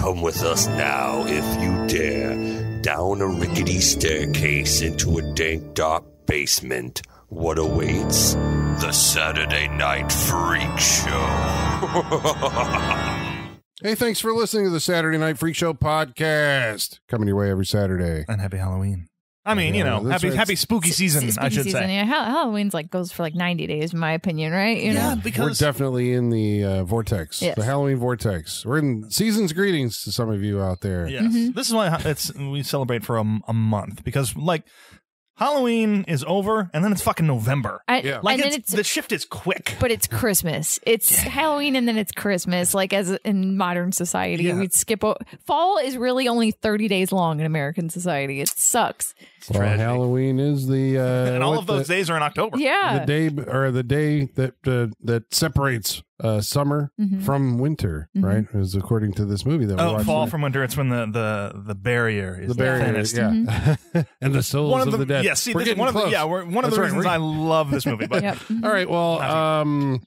Come with us now, if you dare, down a rickety staircase into a dank, dark basement. What awaits? The Saturday Night Freak Show. Hey, thanks for listening to the Saturday Night Freak Show podcast. Coming your way every Saturday. And happy Halloween. I mean, you know, happy right. happy spooky season, Spooky I should season, say. Yeah, Halloween's like goes for like 90 days, in my opinion, right? You Yeah, know? We're definitely in the uh, vortex, Yes. the Halloween vortex. We're in season's greetings to some of you out there. yes, Mhm. this is why it's we celebrate for a, a month because like Halloween is over and then it's fucking November. I, Yeah. Like it's, it's, the shift is quick. but it's Christmas. It's Halloween and then it's Christmas. Like as in modern society, Yeah. we'd skip. O- Fall is really only 30 days long in American society. It sucks. Well, tragedy. Halloween is the uh, and all of those the, days are in October. Yeah. the day or the day that uh, that separates uh, summer Mhm. from winter, Mhm. right? Is according to this movie that we Oh, watched. fall tonight. from winter. It's when the the the barrier is the barrier, thinnest. yeah, and the souls One of of, the, the dead. yeah, see, We're this, getting one of the close. yeah, we're, one of the right, reasons I love this movie. But Yep. Mhm. All right. Well, um,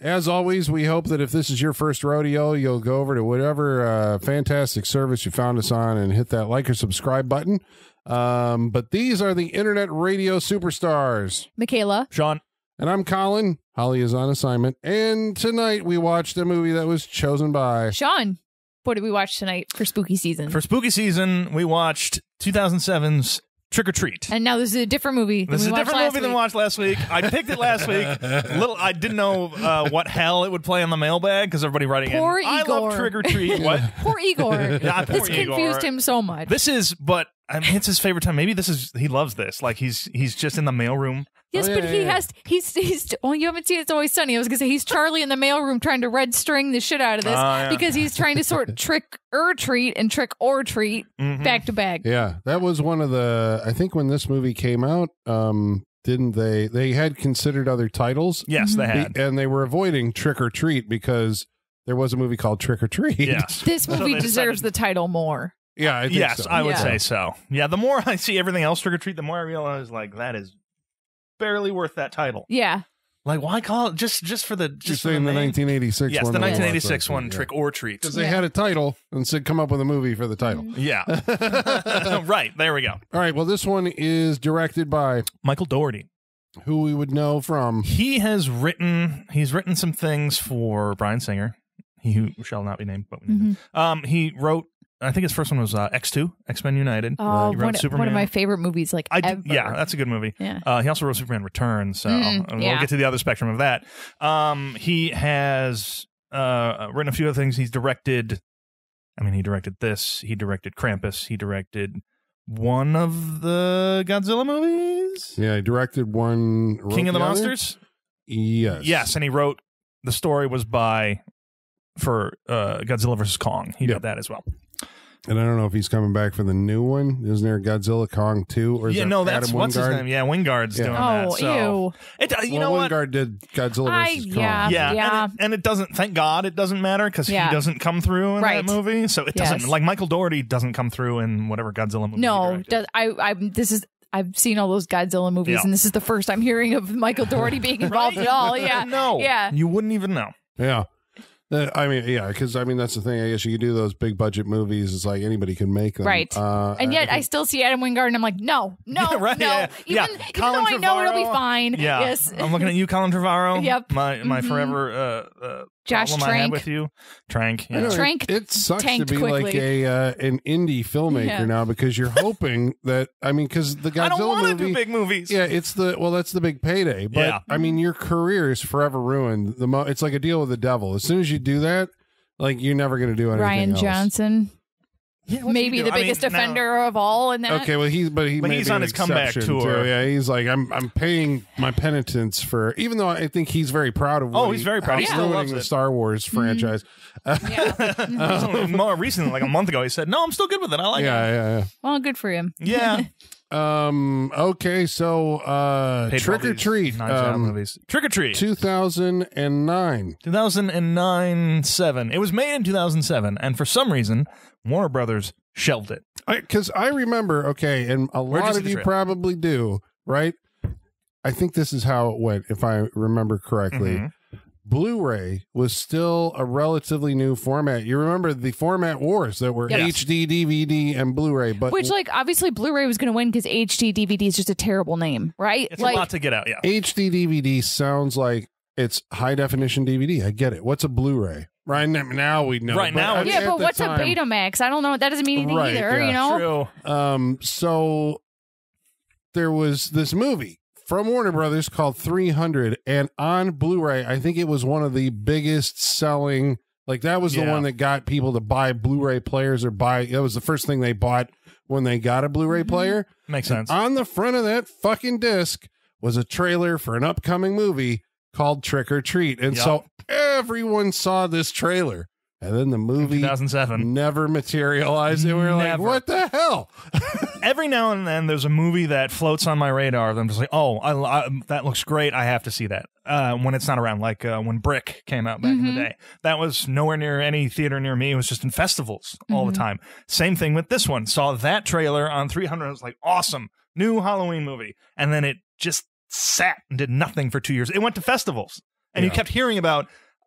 as always, we hope that if this is your first rodeo, you'll go over to whatever uh, fantastic service you found us on and hit that like or subscribe button. Um, but these are the internet radio superstars. Michaela. Sean, And I'm Colin. Holly is on assignment. And tonight we watched a movie that was chosen by. Sean. What did we watch tonight for spooky season? for spooky season, we watched 2007's Trick or Treat. and now this is a different movie. than This is a different last movie than week. watched last week. I picked it last week. Little, I didn't know uh, what hell it would play on the mailbag because everybody writing Poor in. I love Trick or Treat. What? Poor Igor. Yeah, poor this confused him so much. This is, but I mean, it's his favorite time. Maybe this is he loves this. Like he's he's just in the mailroom. Yes, Oh, yeah, but yeah, he yeah. has he's he's well, you haven't seen It's Always Sunny. I was gonna say he's Charlie in the mailroom trying to red string the shit out of this Oh, yeah. because he's trying to sort trick or treat and trick or treat Mhm. back to back. Yeah, that was one of the. I think when this movie came out, um, didn't they? They had considered other titles. Yes, they had. Be- and they were avoiding Trick or Treat because there was a movie called Trick or Treat. Yes. This movie they deserves decided- the title more. yeah, I think yes, so. I would Yeah. say so. Yeah, the more I see everything else Trick or Treat, the more I realize like that is barely worth that title. Yeah. Like, why call it just just for the You're just for saying the name? 1986 Yes, one. the that we watched 1986 one, yeah. Trick or Treat. Because they Yeah. had a title and said, come up with a movie for the title. Yeah, right. There we go. All right. Well, this one is directed by Michael Dougherty. who we would know from. He has written. He's written some things for Bryan Singer. He who shall not be named, but we named him. Mm-hmm. Um, he wrote. I think his first one was uh, X Two, X Men United. Oh, He wrote one, one Superman. of my favorite movies, like I ever. did, yeah, that's a good movie. Yeah. Uh, he also wrote Superman Returns, so Mm, we'll get to the other spectrum of that. Um, he has uh, written a few other things. He's directed. I mean, he directed this. He directed Krampus. He directed one of the Godzilla movies, Yeah, he directed one. wrote King of the, other? Monsters. Yes. Yes, and he wrote the story was by for uh, Godzilla versus Kong. He Yep. did that as well. And I don't know if he's coming back for the new one. Isn't there Godzilla Kong 2? Or is yeah, no, that's Adam what's his Wingard? name. Yeah, Wingard's Yeah. doing Oh, that. So ew. it, uh, you well, know what? Wingard did Godzilla I- versus Kong. yeah. Yeah, Yeah. And, it, and it doesn't. Thank God, it doesn't matter because Yeah. he doesn't come through in Right. that movie. So it Yes. doesn't like Michael Dougherty doesn't come through in whatever Godzilla movie. No, directed. does, I, I, this is, I've seen all those Godzilla movies, Yeah. and this is the first I'm hearing of Michael Dougherty being involved Right? at all. Yeah. no, Yeah. you wouldn't even know. Yeah. I mean, yeah, because I mean that's the thing. I guess you could do those big budget movies. It's like anybody can make them, Right. Uh, And yet, I think- still see Adam Wingard, and I'm like, no, no, Yeah, right, no. yeah, Even, yeah. even Colin though I know it'll be fine. Yeah, Yes. I'm looking at you, Colin Trevorrow. Yep. my my Mhm. forever uh, uh, Josh problem I had Trank. with you, Trank. I know, Yeah. it- Trank It, sucks to tanked be like a uh, an indie filmmaker Yeah. now because you're hoping that I mean because the I don't Godzilla want to movie. do big movies. yeah, it's the well, that's the big payday. But Yeah. I mean, your career is forever ruined. The mo- it's like a deal with the devil. As soon as you do that, like you're never going to do anything. Ryan else. Johnson, Yeah, maybe the do? I mean, biggest now- offender of all in that. Okay, well he's but he But may he's be on an his comeback exception, tour. too. Yeah, he's like I'm I'm paying my penitence for even though I think he's very proud of. Oh, what he's very proud. how He still ruining loves the it. Star Wars franchise. Yeah. More recently, like a month ago, he said, "No, I'm still good with it. I like it. yeah, yeah, yeah. well, good for him. Yeah, yeah. Um. Okay, so uh, Paid Trick or Treat, Knives Out um, movies. Trick or Treat, 2009. 2009 seven. It was made in 2007, and for some reason, Warner Brothers shelved it. Because I, remember, okay, and a Where'd you lot see of you trailer? probably do, right? I think this is how it went, if I remember correctly. Mhm. Blu-ray was still a relatively new format. You remember the format wars that were Yes. HD, DVD, and Blu-ray, but Which, like, obviously, Blu-ray was going to win because HD DVD is just a terrible name, right? It's like, a lot to get out. Yeah. HD DVD sounds like it's high definition DVD. I get it. What's a Blu-ray? Right now, now we know. Right now I yeah, but the what's time- a Betamax? I don't know. That doesn't mean anything Right, either. yeah. You know, True. Um, so there was this movie from Warner Brothers called 300, and on Blu-ray, I think it was one of the biggest selling. Like that was the one that got people to buy Blu-ray players or buy. That was the first thing they bought when they got a Blu-ray Mhm. player. Makes sense. On the front of that fucking disc was a trailer for an upcoming movie called Trick or Treat, and Yup. so everyone saw this trailer, and then the movie 2007. never materialized, and we were like, "What the hell?" Every now and then, there's a movie that floats on my radar. that I'm just like, oh, I, I- that looks great. I have to see that. Uh, when it's not around, like uh, when Brick came out back in Mhm. the day, that was nowhere near any theater near me. It was just in festivals all the Mhm. time. Same thing with this one. Saw that trailer on 300. I was like, awesome, new Halloween movie, and then it just sat and did nothing for two years. It went to festivals, and you kept hearing about.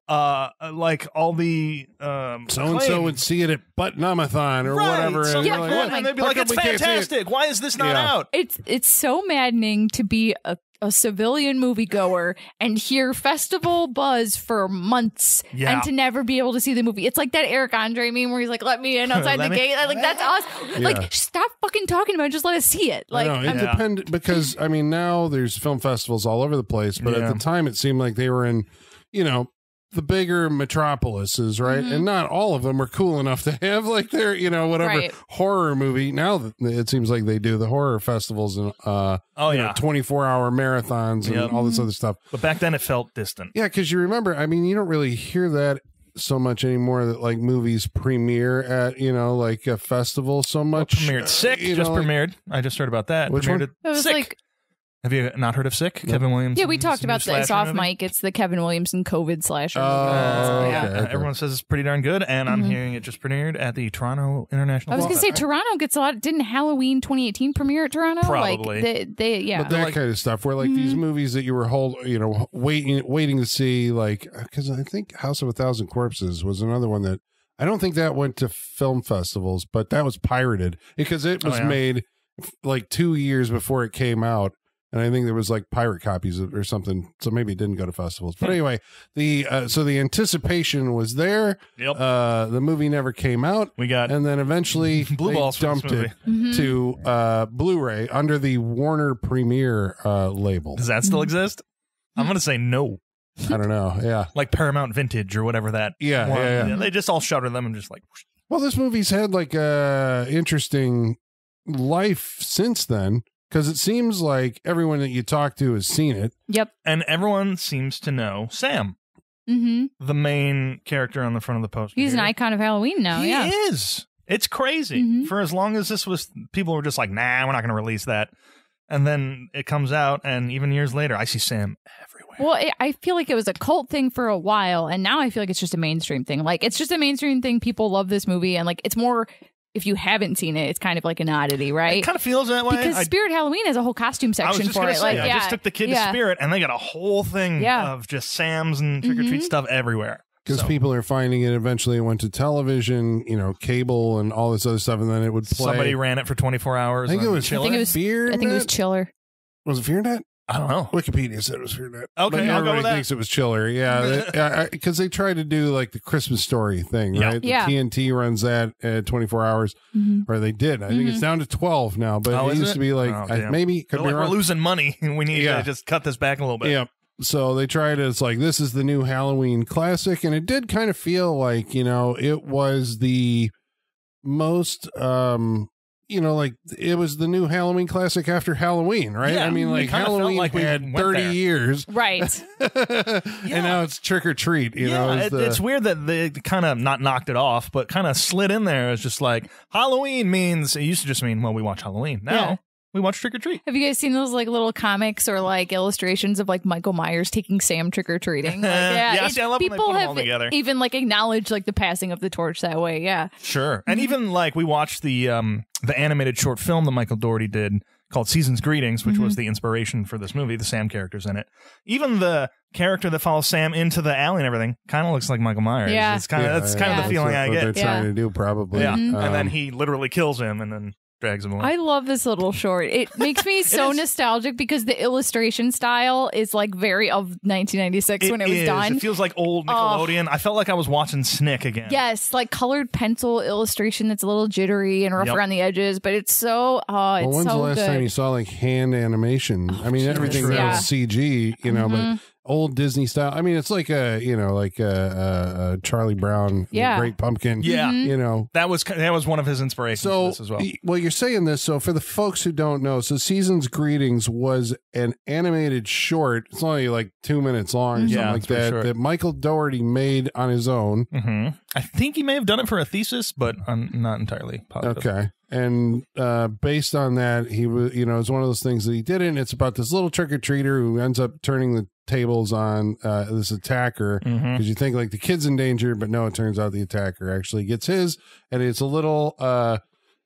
Uh, like all the um, so and so would see it at Butt-Numb-A-Thon or Right, whatever, and something you're like like, "What? and they'd be like, "It's we it?" fantastic. Why is this not Yeah. out?" it's it's so maddening to be a, a civilian moviegoer and hear festival buzz for months Yeah. and to never be able to see the movie. It's like that Eric Andre meme where he's like, "Let me in outside the me- gate." Like that's us. Yeah. Like stop fucking talking about it. Just let us see it. Like I know, it Yeah. depend because I mean now there's film festivals all over the place, but Yeah. at the time it seemed like they were in, you know, the bigger metropolises, right? Mhm. And not all of them are cool enough to have like their, you know, whatever Right. horror movie. Now it seems like they do the horror festivals and uh, Oh yeah, 24 hour marathons and Yep. all this Mhm. other stuff. but back then it felt distant. Yeah, because you remember, I mean, you don't really hear that so much anymore that like movies premiere at you know like a festival so much. Premiered uh, Sick you just know, like- premiered. I just heard about that. Which premiered one? at it was Sick. like Have you not heard of Sick? No. Kevin Williams. yeah, we talked about this off mic. It's the Kevin Williamson COVID slasher. Oh, movie. yeah, okay, okay. everyone says it's pretty darn good, and I'm Mhm. hearing it just premiered at the Toronto International. I was gonna say Festival. Toronto gets a lot. Didn't Halloween 2018 premiere at Toronto? Probably. Like they, they yeah. but that like- kind of stuff where like these Mhm. movies that you were hold you know waiting waiting to see like because i think house of a thousand corpses was another one that i don't think that went to film festivals but that was pirated because it Oh, was yeah? made like two years before it came out and i think there was like pirate copies or something so maybe it didn't go to festivals but Hmm. anyway the uh, so the anticipation was there Yep, uh the movie never came out we got and then eventually Blue they balls dumped movie. it Mhm. to uh, Blu-ray under the Warner Premiere uh, label. Does that still exist? I'm gonna say no, I don't know. Yeah. like Paramount Vintage or whatever that. Yeah, one- yeah, yeah. They just all shutter them and just like Well, this movie's had like a interesting life since then because it seems like everyone that you talk to has seen it. Yep. and everyone seems to know Sam, hmm the main character on the front of the poster. He's an icon of Halloween now. he yeah. is. It's crazy. Mhm. For as long as this was, people were just like, "Nah, we're not going to release that." And then it comes out, and even years later, I see Sam everywhere. Well, it, I feel like it was a cult thing for a while, and now I feel like it's just a mainstream thing. Like it's just a mainstream thing. People love this movie, and like it's more. If you haven't seen it, it's kind of like an oddity, right? It kind of feels that way. Because I, Spirit Halloween has a whole costume section just for gonna it. say, like, I yeah, just took the kid yeah. to Spirit, and they got a whole thing Yeah. of just Sam's and trick or treat Mhm. stuff everywhere. Because So- people are finding it eventually it went to television, you know, cable and all this other stuff, and then it would play. Somebody ran it for 24 hours. I think it was. Chiller. I think it was- Fear. I think it was Chiller. Was it FearNet? I don't know. Wikipedia said it was FearNet. Okay, but I'll go everybody with that. thinks it was Chiller. Yeah, because they, tried to do like the Christmas story thing, Yeah. right? The Yeah. TNT runs that at 24 hours, Mhm. or they did. I think it's down to 12 now, but Oh, it is used it? to be like Oh, I, maybe could be like, we're losing money. We need Yeah. to just cut this back a little bit. Yeah. So they tried it. It's like this is the new Halloween classic, and it did kind of feel like you know it was the most um you know like it was the new Halloween classic after Halloween, right? Yeah, I mean, like Halloween like we had thirty there. years, Right. and now it's trick or treat. You yeah, know, is it, the- it's weird that they kind of not knocked it off, but kind of slid in there. It's just like Halloween means it used to just mean well we watch Halloween. Now Yeah. We watch Trick or Treat. Have you guys seen those like little comics or like illustrations of like Michael Myers taking Sam trick or treating? Like, yeah, Yeah, it- see, I love when they people put 'em have all even like acknowledged like the passing of the torch that way. Yeah, Sure, and Mhm. even like we watched the um the animated short film that Michael Dougherty did called Season's Greetings, which was the inspiration for this movie. The Sam characters in it. Even the character that follows Sam into the alley and everything kind of looks like Michael Myers. Yeah. It's kind of Yeah, that's kind yeah. of the That's feeling what- I what get. They're trying Yeah. to do probably. Yeah, Mhm. and then Um, he literally kills him and then drags him away. I love this little short. It makes me so nostalgic because the illustration style is like very of 1996 when it was is. done. It feels like old Oh. Nickelodeon. I felt like I was watching Snick again. Yes, like colored pencil illustration that's a little jittery and rough Yep. around the edges, but it's so oh, it's well, when's so the last good. time you saw like hand animation? I mean, everything true. now is CG, you know, Mhm. but old Disney style. I mean, it's like a you know, like a, a, a Charlie Brown, Yeah. Great Pumpkin. Yeah. Mhm. you know. That was that was one of his inspirations for So, this as well. well, you're saying this. So, for the folks who don't know, so Season's Greetings was an animated short. It's only like two minutes long or Mhm. something Yeah, like that. short. That Michael Dougherty made on his own. hmm I think he may have done it for a thesis, but I'm not entirely positive. Okay. And uh, based on that, he was, you know, it's one of those things that he did it. And it's about this little trick or treater who ends up turning the tables on uh, this attacker hmm because you think like the kid's in danger, but no, it turns out the attacker actually gets his. And it's a little, uh,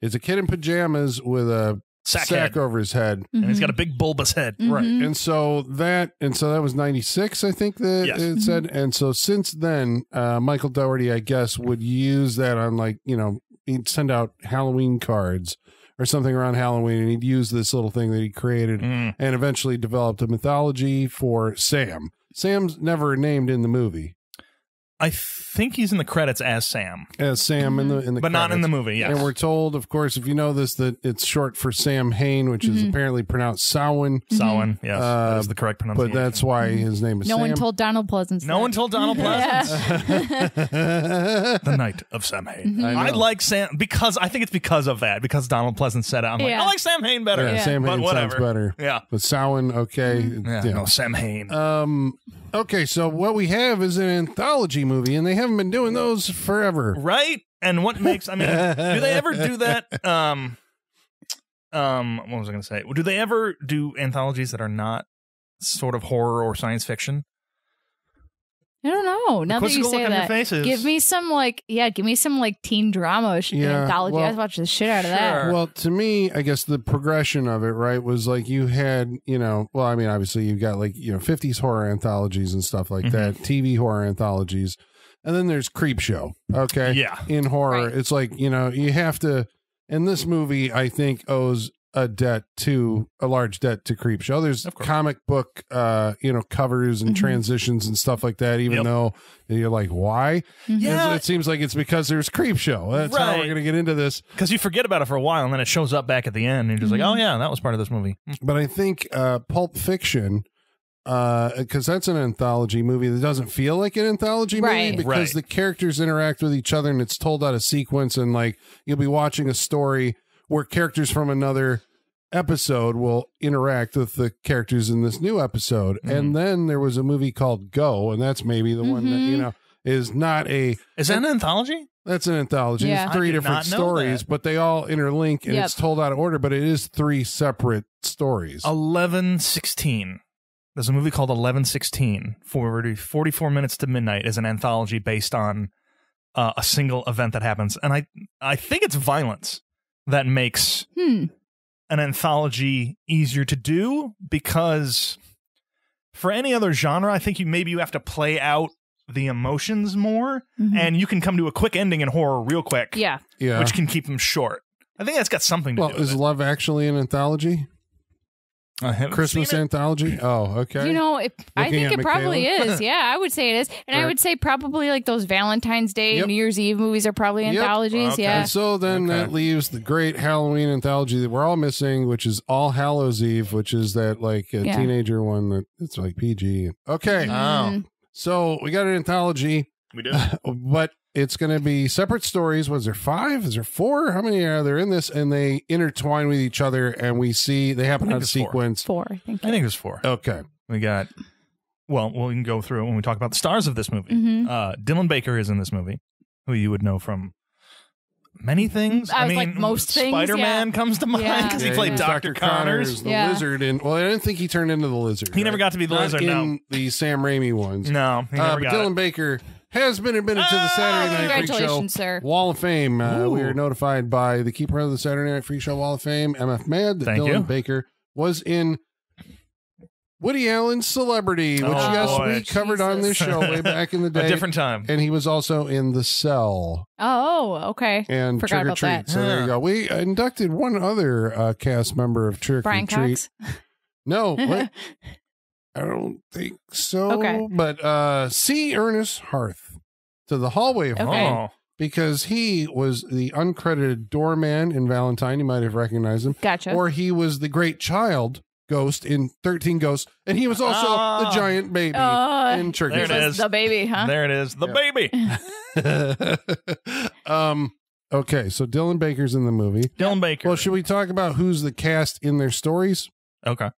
it's a kid in pajamas with a Sack, sack over his head. and he's got a big bulbous head. Right. Mhm. And so that and so that was 96 I think that Yes. it said and so since then uh Michael Dougherty I guess would use that on like, you know, he'd send out Halloween cards or something around Halloween and he'd use this little thing that he created Mm. and eventually developed a mythology for Sam. Sam's never named in the movie I think he's in the credits as Sam, as Sam in the in the but not in the movie. Yes. And we're told, of course, if you know this, that it's short for Sam Hain, which is Mhm. apparently pronounced Samhain, Samhain. Yes, Uh, that is the correct pronunciation. but that's why his name is no Sam. one told Donald Pleasence. no that. one told Donald Pleasence. The night of Sam Hain. know. I like Sam because I think it's because of that. Because Donald Pleasence said it. I'm like, Yeah. I like Sam Hain better. Yeah, Yeah. Sam But Hain sounds better. Yeah. But Samhain, okay. Yeah. yeah. No, Sam Hain. Um. Okay, so what we have is an anthology movie, and they haven't been doing those forever. right? And what makes? I mean, do they ever do that? Um. Um. What was I going to say? Do they ever do anthologies that are not sort of horror or science fiction? I don't know. Now that you say on your that, give me some like yeah, give me some like teen drama sh- Yeah, anthology. well, I'd watch the shit out of that. Well, to me, I guess the progression of it, right, was like you had, you know, well, I mean, obviously you've got like, you know, 50s horror anthologies and stuff like Mhm. that, TV horror anthologies. And then there's Creepshow. Okay. Yeah. In horror, Right. it's like, you know, you have to, and this movie, I think, owes a debt to a large debt to Creepshow. There's comic book, uh, you know, covers and Mhm. transitions and stuff like that, even Yep. though you're like, why? Mhm. Yeah. It seems like it's because there's Creepshow. That's how we're going to get into this. Because you forget about it for a while, and then it shows up back at the end, and you're just Mhm. like, "Oh yeah, that was part of this movie." but I think uh, Pulp Fiction, uh because that's an anthology movie that doesn't feel like an anthology Right. movie because Right. the characters interact with each other and it's told out of sequence and like you'll be watching a story where characters from another episode will interact with the characters in this new episode Mhm. and then there was a movie called go and that's maybe the one that you Mhm. know is not a Is that an anthology? that's an anthology Yeah. it's three different stories that. but they all interlink and Yep. it's told out of order but it is three separate stories Eleven sixteen. There's a movie called Eleven Sixteen. 40, 44 minutes to midnight is an anthology based on uh, a single event that happens, and I I think it's violence that makes Hmm. an anthology easier to do because for any other genre, I think you maybe you have to play out the emotions more, Mhm. and you can come to a quick ending in horror real quick, yeah. yeah which can keep them short. I think that's got something to Well, do with is it. Love Actually an anthology? I haven't Christmas seen it. anthology? Oh, okay. You know, it, I Looking think at it probably Michaela. is. Yeah, I would say it is. And I Right. would say probably like those Valentine's Day, Yep. New Year's Eve movies are probably Yep. anthologies. Okay. Yeah. and so then Okay. that leaves the great Halloween anthology that we're all missing, which is All Hallows Eve, which is that like a Yeah. teenager one that it's like PG. Okay, Mhm. so we got an anthology, We do. but it's going to be separate stories. Was there five? Is there four? How many are there in this? And they intertwine with each other, and we see they happen I think out of four. sequence. Four, I think. I think there's four. Okay, We got. Well, we can go through it when we talk about the stars of this movie. Mhm. Uh, Dylan Baker is in this movie, who you would know from many things. I was mean, like, most things, Spider Man yeah. comes to mind because Yeah, he played was Doctor Connors. the Yeah. lizard. In well, I didn't think he turned into the lizard. He never got to be the Not lizard. in No, the Sam Raimi ones. no, he Uh, but got Dylan it. Baker has been admitted to the Saturday Night Freak Show Congratulations, sir. Wall of Fame. Uh, we Ooh. are notified by the keeper of the Saturday Night Freak Show Wall of Fame, MF Mad, that Thank Dylan you. Baker was in Woody Allen's Celebrity, which Oh, yes, boy. we covered on this Jesus. show way back in the A day. different time. and he was also in The Cell Oh, okay. and Forgot Trick or about Treat. that. So there you Yeah. go. We inducted one other uh, cast member of Trick Brian or Treat. Cox. No, what? I don't think so. Okay. But uh, see Ernest Harth to the hallway of Okay. home Oh, because he was the uncredited doorman in Valentine. You might have recognized him. Gotcha. Or he was the great child ghost in 13 Ghosts. And he was also Ah. the giant baby Uh, in Trick There it Treat. is. the baby, huh? there it is. The Yeah. baby. um, okay, so Dylan Baker's in the movie. Dylan Baker. Well, should we talk about who's the cast in their stories? okay.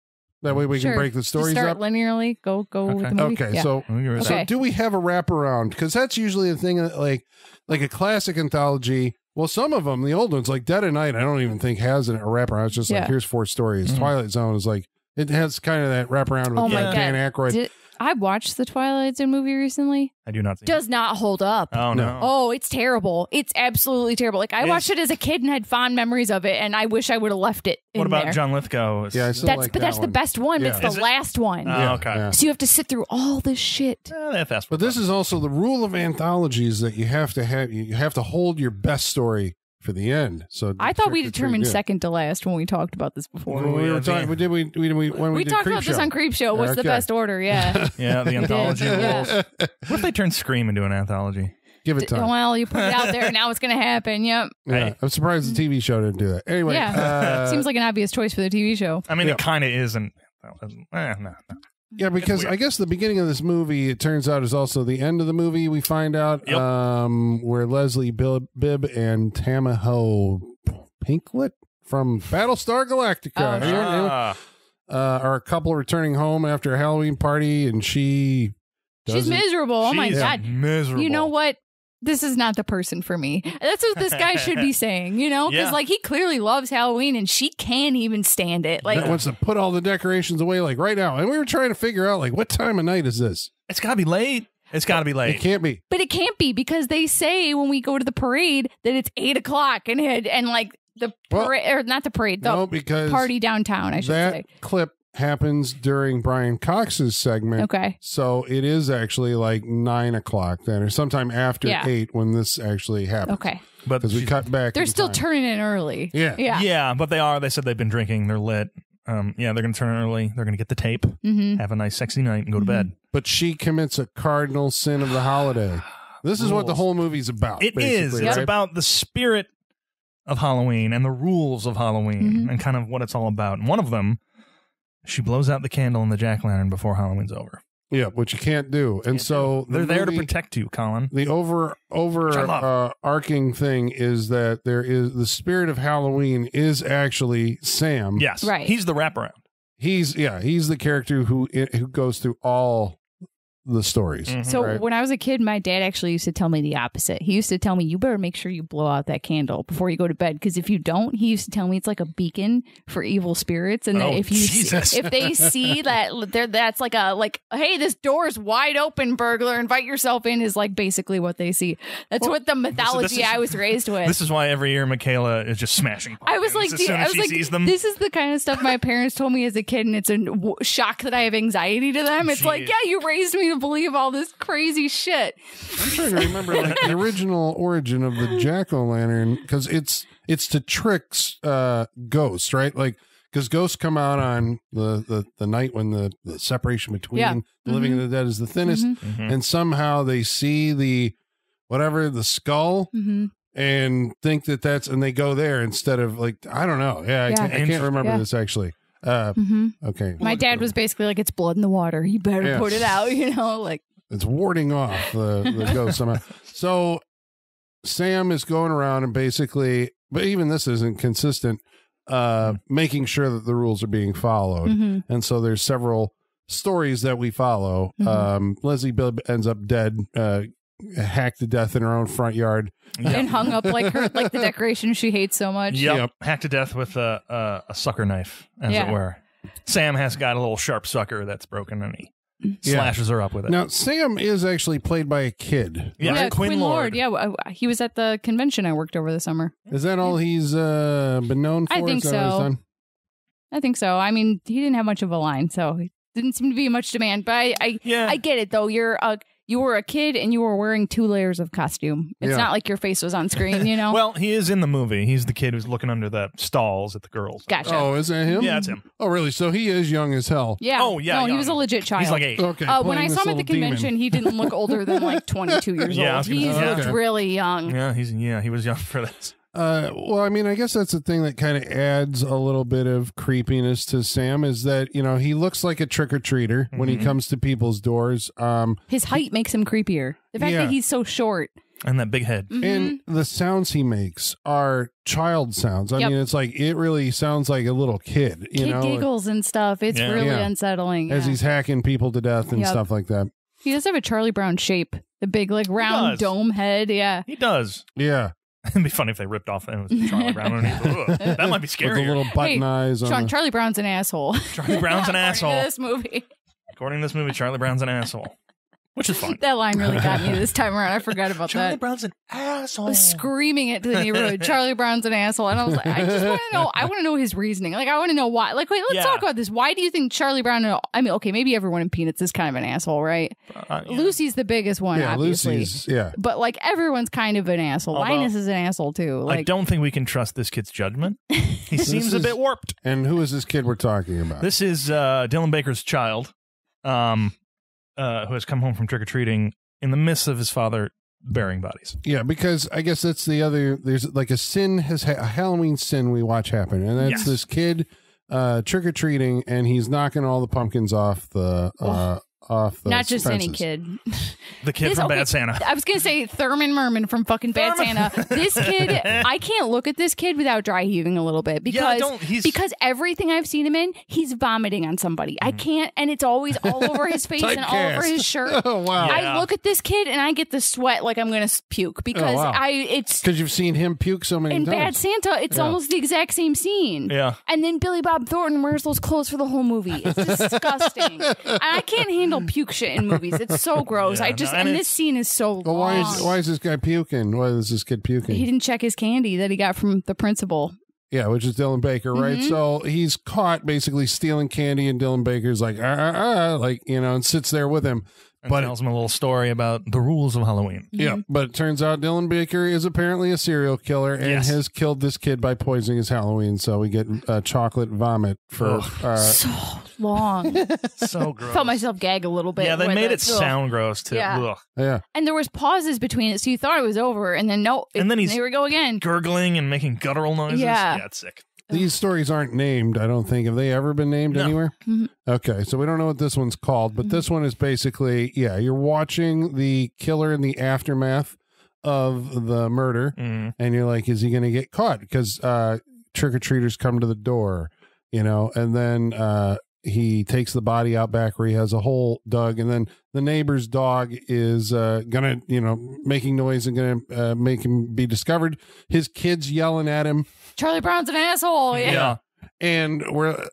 That way we Sure. can break the Just stories start up. linearly. Go, go with the movie. Okay, Yeah. so We agree with So do we have a wraparound? Because that's usually the thing that like like a classic anthology. Well, some of them, the old ones, like Dead of Night, I don't even think has a wraparound. It's just like here's four stories. Mhm. Twilight Zone is like it has kind of that wraparound with Oh my Dan Aykroyd. Did, I watched the Twilight Zone movie recently. I do not see. Does not hold up. Oh No. no. Oh, it's terrible. It's absolutely terrible. Like I Is- watched it as a kid and had fond memories of it, and I wish I would have left it. In what about there. John Lithgow? Yeah, I still That's like but that that's one. the best one. Yeah. It's the it? last one. Oh, okay. yeah. So you have to sit through all this shit. Eh, that's But this is also the rule of anthologies that you have to have you have to hold your best story for the end. So I thought we Trick or Treat, determined second to last when we talked about this before. When we Yeah, were the- talking, did we, we, we when we, we did talked Creep about this on Creepshow. What's the best order? Yeah. Yeah, the We did, anthology yeah. rules. What if they turn Scream into an anthology? Give it time. well, you put it out there, now it's going to happen. Yep. Yeah, Hey. I'm surprised the TV show didn't do that. Anyway, Yeah. uh, Seems like an obvious choice for the TV show. I mean, Yeah. it kind of isn't. Eh, no, no. Yeah, because. I guess the beginning of this movie, it turns out, is also the end of the movie. We find out Yep. um, where Leslie Bibb, Bibb and Tahmoh Penikett from Battlestar Galactica Oh, Anyone- sure. anyone- uh, are a couple returning home after a Halloween party, and she She's doesn't- miserable. Oh my God. miserable. You know what? This is not the person for me. That's what this guy should be saying, you know? Because, Yeah. like, he clearly loves Halloween and she can't even stand it. Like, that wants to put all the decorations away like right now. And we were trying to figure out like what time of night is this? It's got to be late. It's got to be late. It can't be. but it can't be because they say when we go to the parade that it's eight o'clock and it, and like the Well, parade, or not the parade, the no, because party downtown, I should that say. clip happens during Brian Cox's segment. Okay. So it is actually like nine o'clock then, or sometime after Yeah. eight when this actually happened. Okay. but Because we cut back. They're still time. turning in early. Yeah. Yeah. Yeah, but they are. They said they've been drinking. They're lit. Um, yeah, they're going to turn early. They're going to get the tape, Mm-hmm. have a nice, sexy night, and go to Mhm. bed. But she commits a cardinal sin of the holiday. This is what the whole movie's about. It is. basically, It's right? about the spirit of Halloween and the rules of Halloween Mhm. and kind of what it's all about. And one of them, she blows out the candle in the jack lantern before Halloween's over. yeah, which you can't do. And so the They're there to protect you, Colin. the over over Which I love. uh, arcing thing is that there is the spirit of Halloween is actually Sam. Yes, Right. He's the wraparound. he's yeah he's the character who who goes through all the stories. Mhm. So Right. when I was a kid, my dad actually used to tell me the opposite. He used to tell me, "You better make sure you blow out that candle before you go to bed, because if you don't, he used to tell me it's like a beacon for evil spirits, and that Oh, if you Jesus. if they see that there, that's like a like, hey, this door's wide open, burglar, invite yourself in, is like basically what they see. That's Well, what the mythology is- I was raised with. This is why every year Michaela is just smashing. I was like, as dude, I was like, sees them. this is the kind of stuff my parents told me as a kid, and it's a w- shock that I have anxiety to them. It's like, yeah, you raised me to believe all this crazy shit. I'm trying to remember like the original origin of the jack o' lantern because it's it's to tricks uh, ghosts, right? Like because ghosts come out on the, the the night when the, the separation between Yeah. the living and the dead is the thinnest, Mhm. Mhm. and somehow they see the whatever the skull Mhm. and think that that's and they go there instead of like I don't know. Yeah, I, Yeah. can't, I can't remember Yeah. this actually. Uh, hmm okay, My dad was basically like, "It's blood in the water. You better put it out." You know, like it's warding off the, the ghost somehow. So Sam is going around and basically, but even this isn't consistent, uh, making sure that the rules are being followed. mhm. And so there's several stories that we follow. Mhm. Um, Leslie Bibb ends up dead, uh, hacked to death in her own front yard. Yep. and hung up like her like the decoration she hates so much. Yep. Yep. Hacked to death with a, a, a sucker knife, as Yeah. it were. Sam has got a little sharp sucker that's broken, and he Yeah. slashes her up with it. Now Sam is actually played by a kid. yeah, Quinn, Lord. Yeah, uh, he was at the convention I worked over the summer. Is that all he's uh, been known for? I think Is that what he's so. I think so. I mean, he didn't have much of a line, so it didn't seem to be much demand. But I, I, Yeah. I get it though. You're a you were a kid and you were wearing two layers of costume. It's Yeah. not like your face was on screen, you know. Well, he is in the movie. He's the kid who's looking under the stalls at the girls. gotcha. Oh, is that him? Yeah, it's him. Oh, really? So he is young as hell. yeah. Oh, yeah, No, he was a legit child. He's like eight. Okay. Uh, when I saw him at the little demon. convention, he didn't look older than like 22 years Yeah, old. was gonna He say, looked okay. really young. Yeah, he's yeah, he was young for this. Uh, well, I mean, I guess that's the thing that kind of adds a little bit of creepiness to Sam is that you know he looks like a trick or treater when he Mhm. comes to people's doors. Um, His height makes him creepier. The fact Yeah. that he's so short. And that big head. Mhm. and the sounds he makes are child sounds. I Yep. mean, it's like it really sounds like a little kid. You Kid know, giggles and stuff. It's Yeah. really Yeah. unsettling. as yeah. he's hacking people to death and Yep. stuff like that. He does have a Charlie Brown shape. The big, like, round dome head. Yeah. He does. Yeah, It'd be funny if they ripped off and it was Charlie Brown underneath. Ugh, that might be with the scary. little button Hey, eyes on. Sean, the- Charlie Brown's an asshole. Charlie Brown's an According to asshole. This movie. According to this movie, Charlie Brown's an asshole, which is fun. That line really got me this time around. I forgot about that. Charlie Brown's an I asshole. was screaming it to the neighborhood. Charlie Brown's an asshole, and I was like, I just want to know. I want to know his reasoning. Like, I want to know why. Like, wait, let's Yeah. talk about this. Why do you think Charlie Brown? I mean, okay, maybe everyone in Peanuts is kind of an asshole, right? Uh, yeah. Lucy's the biggest one, yeah, obviously. Lucy's. Yeah, But like everyone's kind of an asshole. Although- Linus is an asshole too. I don't think we can trust this kid's judgment. He seems a bit warped. and who is this kid we're talking about? This is uh, Dylan Baker's child, um, uh, who has come home from trick or treating in the midst of his father burying bodies. Yeah, because I guess that's the other. There's like a sin has ha- a Halloween sin we watch happen, and that's Yes. this kid uh, trick or treating, and he's knocking all the pumpkins off the uh, off the not just any kid. The kid This- from okay, Bad Santa. I was gonna say Thurman Merman from fucking Bad Thurman. Santa. This kid, I can't look at this kid without dry heaving a little bit because don't- he's- because everything I've seen him in, he's vomiting on somebody. I mm-hmm. can't, and it's always all over his face and all over his shirt. oh wow! Yeah. I look at this kid and I get the sweat like I'm gonna puke oh, because wow. I it's Because you've seen him puke so many times. in Bad. Santa. It's Yeah. almost the exact same scene. Yeah. And then Billy Bob Thornton wears those clothes for the whole movie. It's disgusting. and I can't handle puke shit in movies. It's so gross. Yeah, I just no, and, and this scene is so Well, why is why is this guy puking? Why is this kid puking? he didn't check his candy that he got from the principal. yeah, which is Dylan Baker, right? Mhm. So he's caught basically stealing candy, and Dylan Baker's like, ah, ah, ah, like you know, and sits there with him. And But- tells him a little story about the rules of Halloween. Yeah, but it turns out Dylan Baker is apparently a serial killer and Yes. has killed this kid by poisoning his Halloween. So we get uh, chocolate vomit for. Ugh. Uh, So long. So gross. Felt myself gag a little bit. yeah, they with made it Ugh. sound gross too. Yeah. Ugh. yeah, And there was pauses between it, so you thought it was over, and then no. And then he's- here we go again. Gurgling and making guttural noises. Yeah. yeah it's sick. These stories aren't named. I don't think have they ever been named No. anywhere. Mhm. Okay, so we don't know what this one's called, but this one is basically yeah, you're watching the killer in the aftermath of the murder. Mm. and you're like, is he going to get caught? Because uh, trick or treaters come to the door, you know, and then uh, he takes the body out back where he has a hole dug, and then the neighbor's dog is uh, gonna, you know, making noise and gonna uh, make him be discovered. His kids yelling at him, Charlie Brown's an asshole. Yeah. Yeah. and we're.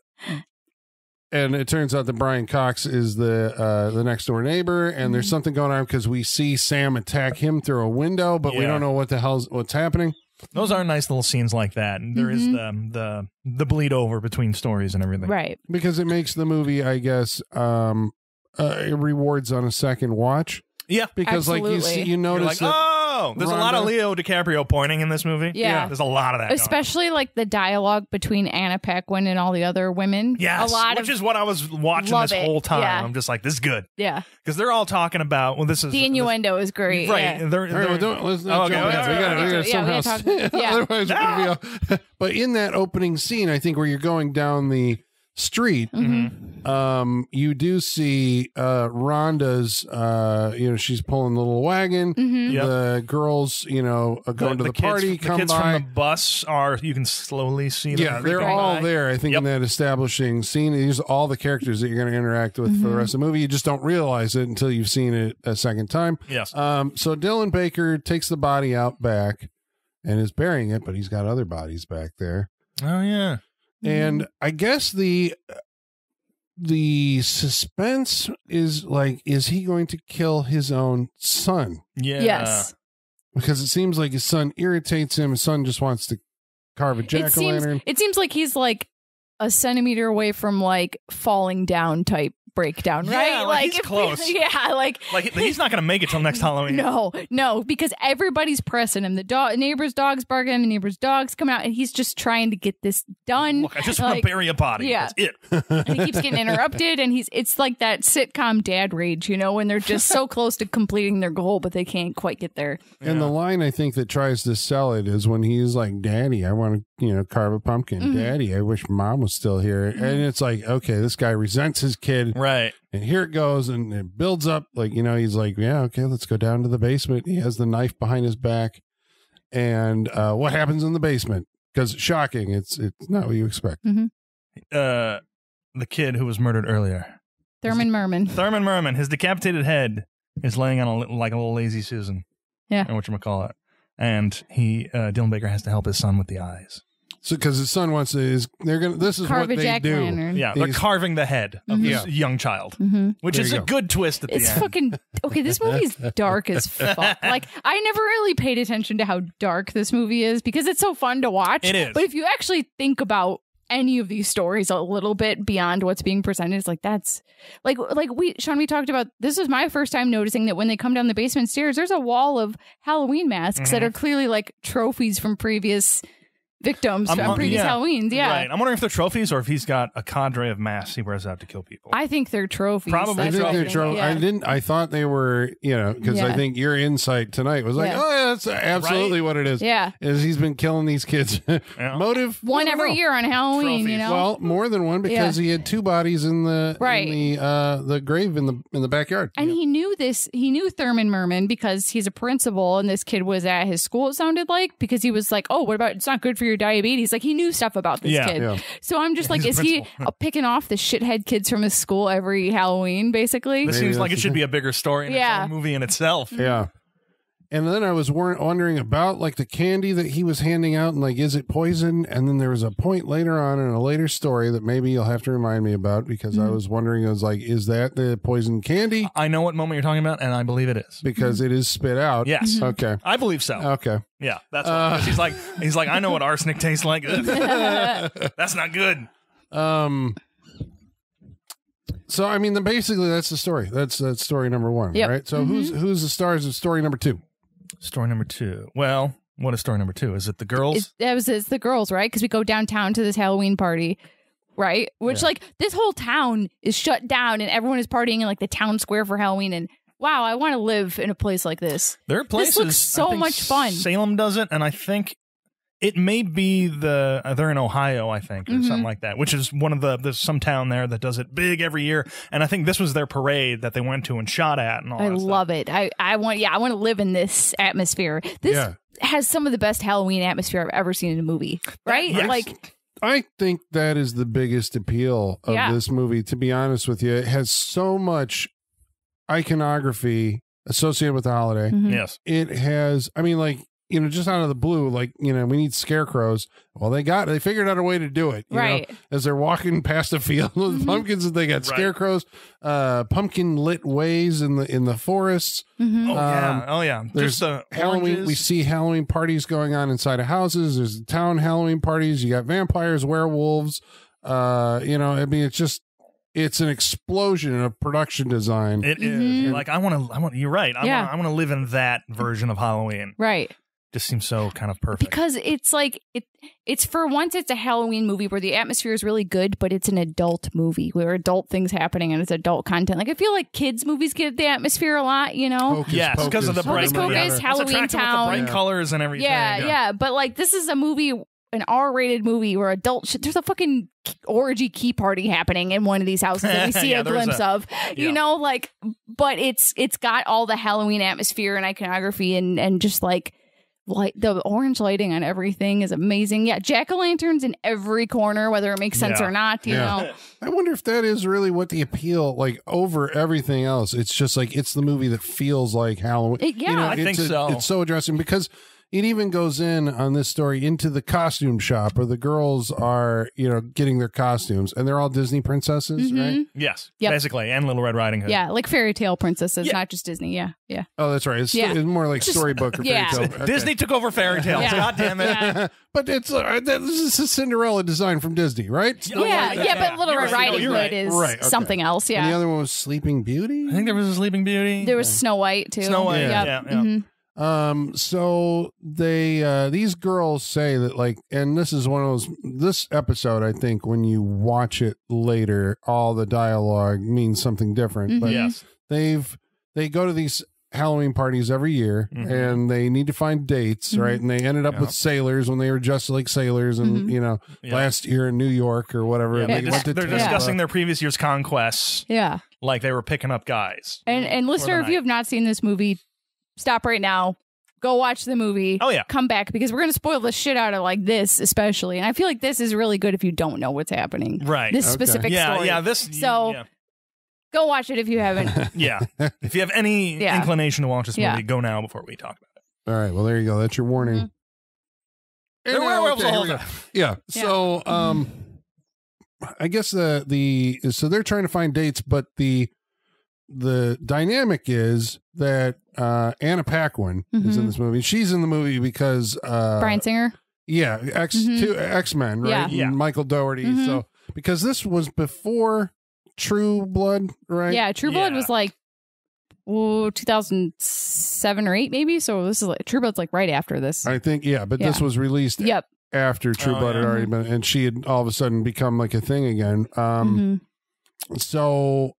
And it turns out that Brian Cox is the uh, the next door neighbor, and there's something going on because we see Sam attack him through a window, but we don't know what the hell's what's happening. Those are nice little scenes like that. And there is the the the bleed over between stories and everything. Right. because it makes the movie, I guess, um, uh, it rewards on a second watch Yeah. because, like, you see, you notice like, that. oh, there's a lot of Rhonda- Leo DiCaprio pointing in this movie. Yeah. There's a lot of that. going on. Especially like the dialogue between Anna Paquin and all the other women. Yes, A lot which of is what I was watching Love this it. whole time. Yeah. I'm just like, this is good yeah. because they're all talking about. Well, this is The innuendo is great. right? Yeah. They're, All right, they're- well, don't, let's not oh, Okay, jump okay, ahead. We okay, gotta, we gotta Yeah, we somehow. gotta talk- yeah. Otherwise, we're gonna be all- but in that opening scene, I think where you're going down the street, Mhm. um, you do see uh, Rhonda's. Uh, you know, she's pulling the little wagon. Mhm. Yep. The girls, you know, are going to the, kids, party. The come kids by. from the bus are you can slowly see them. Yeah, they're all by. there. I think in that establishing scene, these are all the characters that you're going to interact with for the rest of the movie. You just don't realize it until you've seen it a second time. Yes. Um, so Dylan Baker takes the body out back and is burying it, but he's got other bodies back there. oh yeah. And mm-hmm. I guess the the suspense is like, is he going to kill his own son? Yeah. Yes. Because it seems like his son irritates him. His son just wants to carve a It jack o' seems lantern. it seems like he's like a centimeter away from like falling down type breakdown, Yeah, right? like, he's if- close. Yeah, like Like he's not going to make it till next Halloween. No, no, because everybody's pressing him. The dog, neighbor's dog's barking, the neighbor's dog's coming out, and he's just trying to get this done. Look, I just want Like, to bury a body. yeah. That's it. and he keeps getting interrupted, and he's it's like that sitcom dad rage, you know, when they're just so close to completing their goal, but they can't quite get there. And the line I think that tries to sell it is when he's like, "Daddy, I want to, you know, carve a pumpkin. Mhm. Daddy, I wish Mom was still here." And it's like, okay, this guy resents his kid, Right. And here it goes, and it builds up. Like you know, he's like, "Yeah, okay, let's go down to the basement." He has the knife behind his back, and uh, what happens in the basement? Because shocking, it's it's not what you expect. Uh, the kid who was murdered earlier, Thurman Merman. Thurman Merman, his decapitated head is laying on a like a little lazy Susan. Yeah. Or what you call it. And he, uh, Dylan Baker, has to help his son with the eyes. So because his son wants to, is they're gonna. This is Carve what a they jack do. lantern. Yeah, they're He's- carving the head of Mhm. this young child, hmm which There is you a go. good twist at the It's end. fucking okay. This movie's dark as fuck. Like I never really paid attention to how dark this movie is because it's so fun to watch. It is. But if you actually think about any of these stories a little bit beyond what's being presented, it's like that's like like we Sean we talked about. This is my first time noticing that when they come down the basement stairs, there's a wall of Halloween masks that Mhm. are clearly like trophies from previous victims I'm- from I'm- previous yeah. Halloweens. Yeah. Right. I'm wondering if they're trophies or if he's got a cadre of masks he wears out to kill people. I think they're trophies. Probably I That's think what they're tro- Yeah. I didn't. I thought they were. You know, because I think your insight tonight was like, Yeah. oh yeah, that's absolutely what it is. Yeah. Is he's been killing these kids. Yeah. Motive One every know. year on Halloween, you know. Well, more than one because he had two bodies in the Right. in the uh the grave in the in the backyard. And he knew this. He knew Thurman Merman because he's a principal, and this kid was at his school. It sounded like because he was like, "Oh, what about it's not good for your diabetes?" Like he knew stuff about this Yeah. kid. Yeah. So I'm just like, is he picking off the shithead kids from his school every Halloween? Basically, this seems like it should be a bigger story in Yeah. its own movie in itself. Yeah. And then I was wondering about like the candy that he was handing out and like is it poison? And then there was a point later on in a later story that maybe you'll have to remind me about because I Mhm. was wondering I was like is that the poison candy I know what moment you're talking about, and I believe it is. because it is spit out. Yes, Mm-hmm. Okay. I believe so. Okay. yeah, that's Uh, he's like, he's like, I know what arsenic tastes like. That's not good. Um. So I mean, then basically that's the story. That's that's story number one, Yep. right? So who's who's the stars of story number two? Story number two. Well, what is story number two? Is it the girls? It, was it's the girls, right? Because we go downtown to this Halloween party, right? Which Yeah. like this whole town is shut down, and everyone is partying in like the town square for Halloween. And wow, I want to live in a place like this. there are places. This looks so much fun. Salem does it, and I think it may be the uh, they're in Ohio, I think, or Mhm. something like that. Which is one of the there's some town there that does it big every year, and I think this was their parade that they went to and shot at, and all. I that stuff. love it. I I want yeah, I want to live in this atmosphere. This Yeah. has some of the best Halloween atmosphere I've ever seen in a movie. Right? yes. Like I think that is the biggest appeal of Yeah. this movie. To be honest with you, it has so much iconography associated with the holiday. mhm. Yes. It has, I mean, like you know, just out of the blue, like you know, we need scarecrows. Well, they got, they figured out a way to do it. you know, right. as they're walking past a field with Mhm. pumpkins, and they got Right. scarecrows, uh, pumpkin lit ways in the in the forests. Mhm. Oh yeah. Um, Oh yeah. there's Just the Halloween. oranges. We see Halloween parties going on inside of houses. There's town Halloween parties. You got vampires, werewolves. Uh, you know, I mean, it's just it's an explosion of production design. It is. Mhm. Like I want to. I want. You're right. I Yeah. want. I want to live in that version of Halloween. Right. Just seems so kind of perfect. Because it's like it it's for once it's a Halloween movie where the atmosphere is really good, but it's an adult movie where adult things happening and it's adult content. Like I feel like kids movies get the atmosphere a lot, you know? Hocus yes, because of the bright, Hocus Pocus, it's Halloweentown. the bright Yeah. colors and everything. Yeah, yeah, But like this is a movie, an R-rated movie where adult shit. There's a fucking orgy key party happening in one of these houses that we see Yeah, a glimpse a- of. You yeah. know, like, but it's it's got all the Halloween atmosphere and iconography and and just like. Light the orange lighting on everything is amazing. Yeah, jack o' lanterns in every corner, whether it makes sense Yeah. or not. You Yeah. know, I wonder if that is really what the appeal, like over everything else. It's just like it's the movie that feels like Halloween. It- yeah. You know, I it's think a- so. It's so addressing because it even goes in on this story into the costume shop where the girls are, you know, getting their costumes and they're all Disney princesses, Mhm. right? Yes, Yep. basically, and Little Red Riding Hood. Yeah, like fairy tale princesses, Yeah. not just Disney. Yeah, yeah. Oh, that's right. It's, Yeah. it's more like Just- storybook or yeah. fairy tale. Okay. Disney took over fairy tales. Yeah. God damn it! Yeah. but it's uh, this is a Cinderella design from Disney, right? Oh, yeah, yeah, yeah, yeah. but Little You're Red right. Riding You're Hood right. is Right, okay. something else. And the other one was Sleeping Beauty. I think there was a Sleeping Beauty. there was Snow White too. Snow White, Yep. yeah, yeah. Mhm. Um, so they uh these girls say that like and this is one of those this episode, I think, when you watch it later, all the dialogue means something different. But Mhm. Yes. they've they go to these Halloween parties every year Mhm. and they need to find dates, Mhm. right? And they ended up Yeah. with sailors when they were just like sailors and Mhm. you know, Yeah. last year in New York or whatever. Yeah, and they they dis- went to they're Tampa. discussing their previous year's conquests Yeah, like they were picking up guys. and and listener, if you have not seen this movie, stop right now. Go watch the movie. Oh yeah, Come back because we're gonna spoil the shit out of like this, especially. And I feel like this is really good if you don't know what's happening. right. This Okay. specific yeah, story. yeah. This. So- yeah. Go watch it if you haven't. yeah. If you have any Yeah. inclination to watch this movie, Yeah. go now before we talk about it. All right, well there you go. That's your warning. Mhm. They're werewolves okay, the whole here we go. time. Yeah. Yeah. So, um, I guess the the so they're trying to find dates, but the the dynamic is that uh Anna Paquin is in Mhm. this movie. She's in the movie because uh Bryan Singer. yeah, X Mhm. two X Men, right? Yeah. Yeah. Michael Dougherty. Mhm. So because this was before True Blood, right? Yeah, True Blood Yeah. was like oh, 2007 or 8 maybe. So this is like True Blood's like right after this. I think yeah, but this was released Yep. after True Oh, Blood had already been, and she had all of a sudden become like a thing again. Um, Mhm. so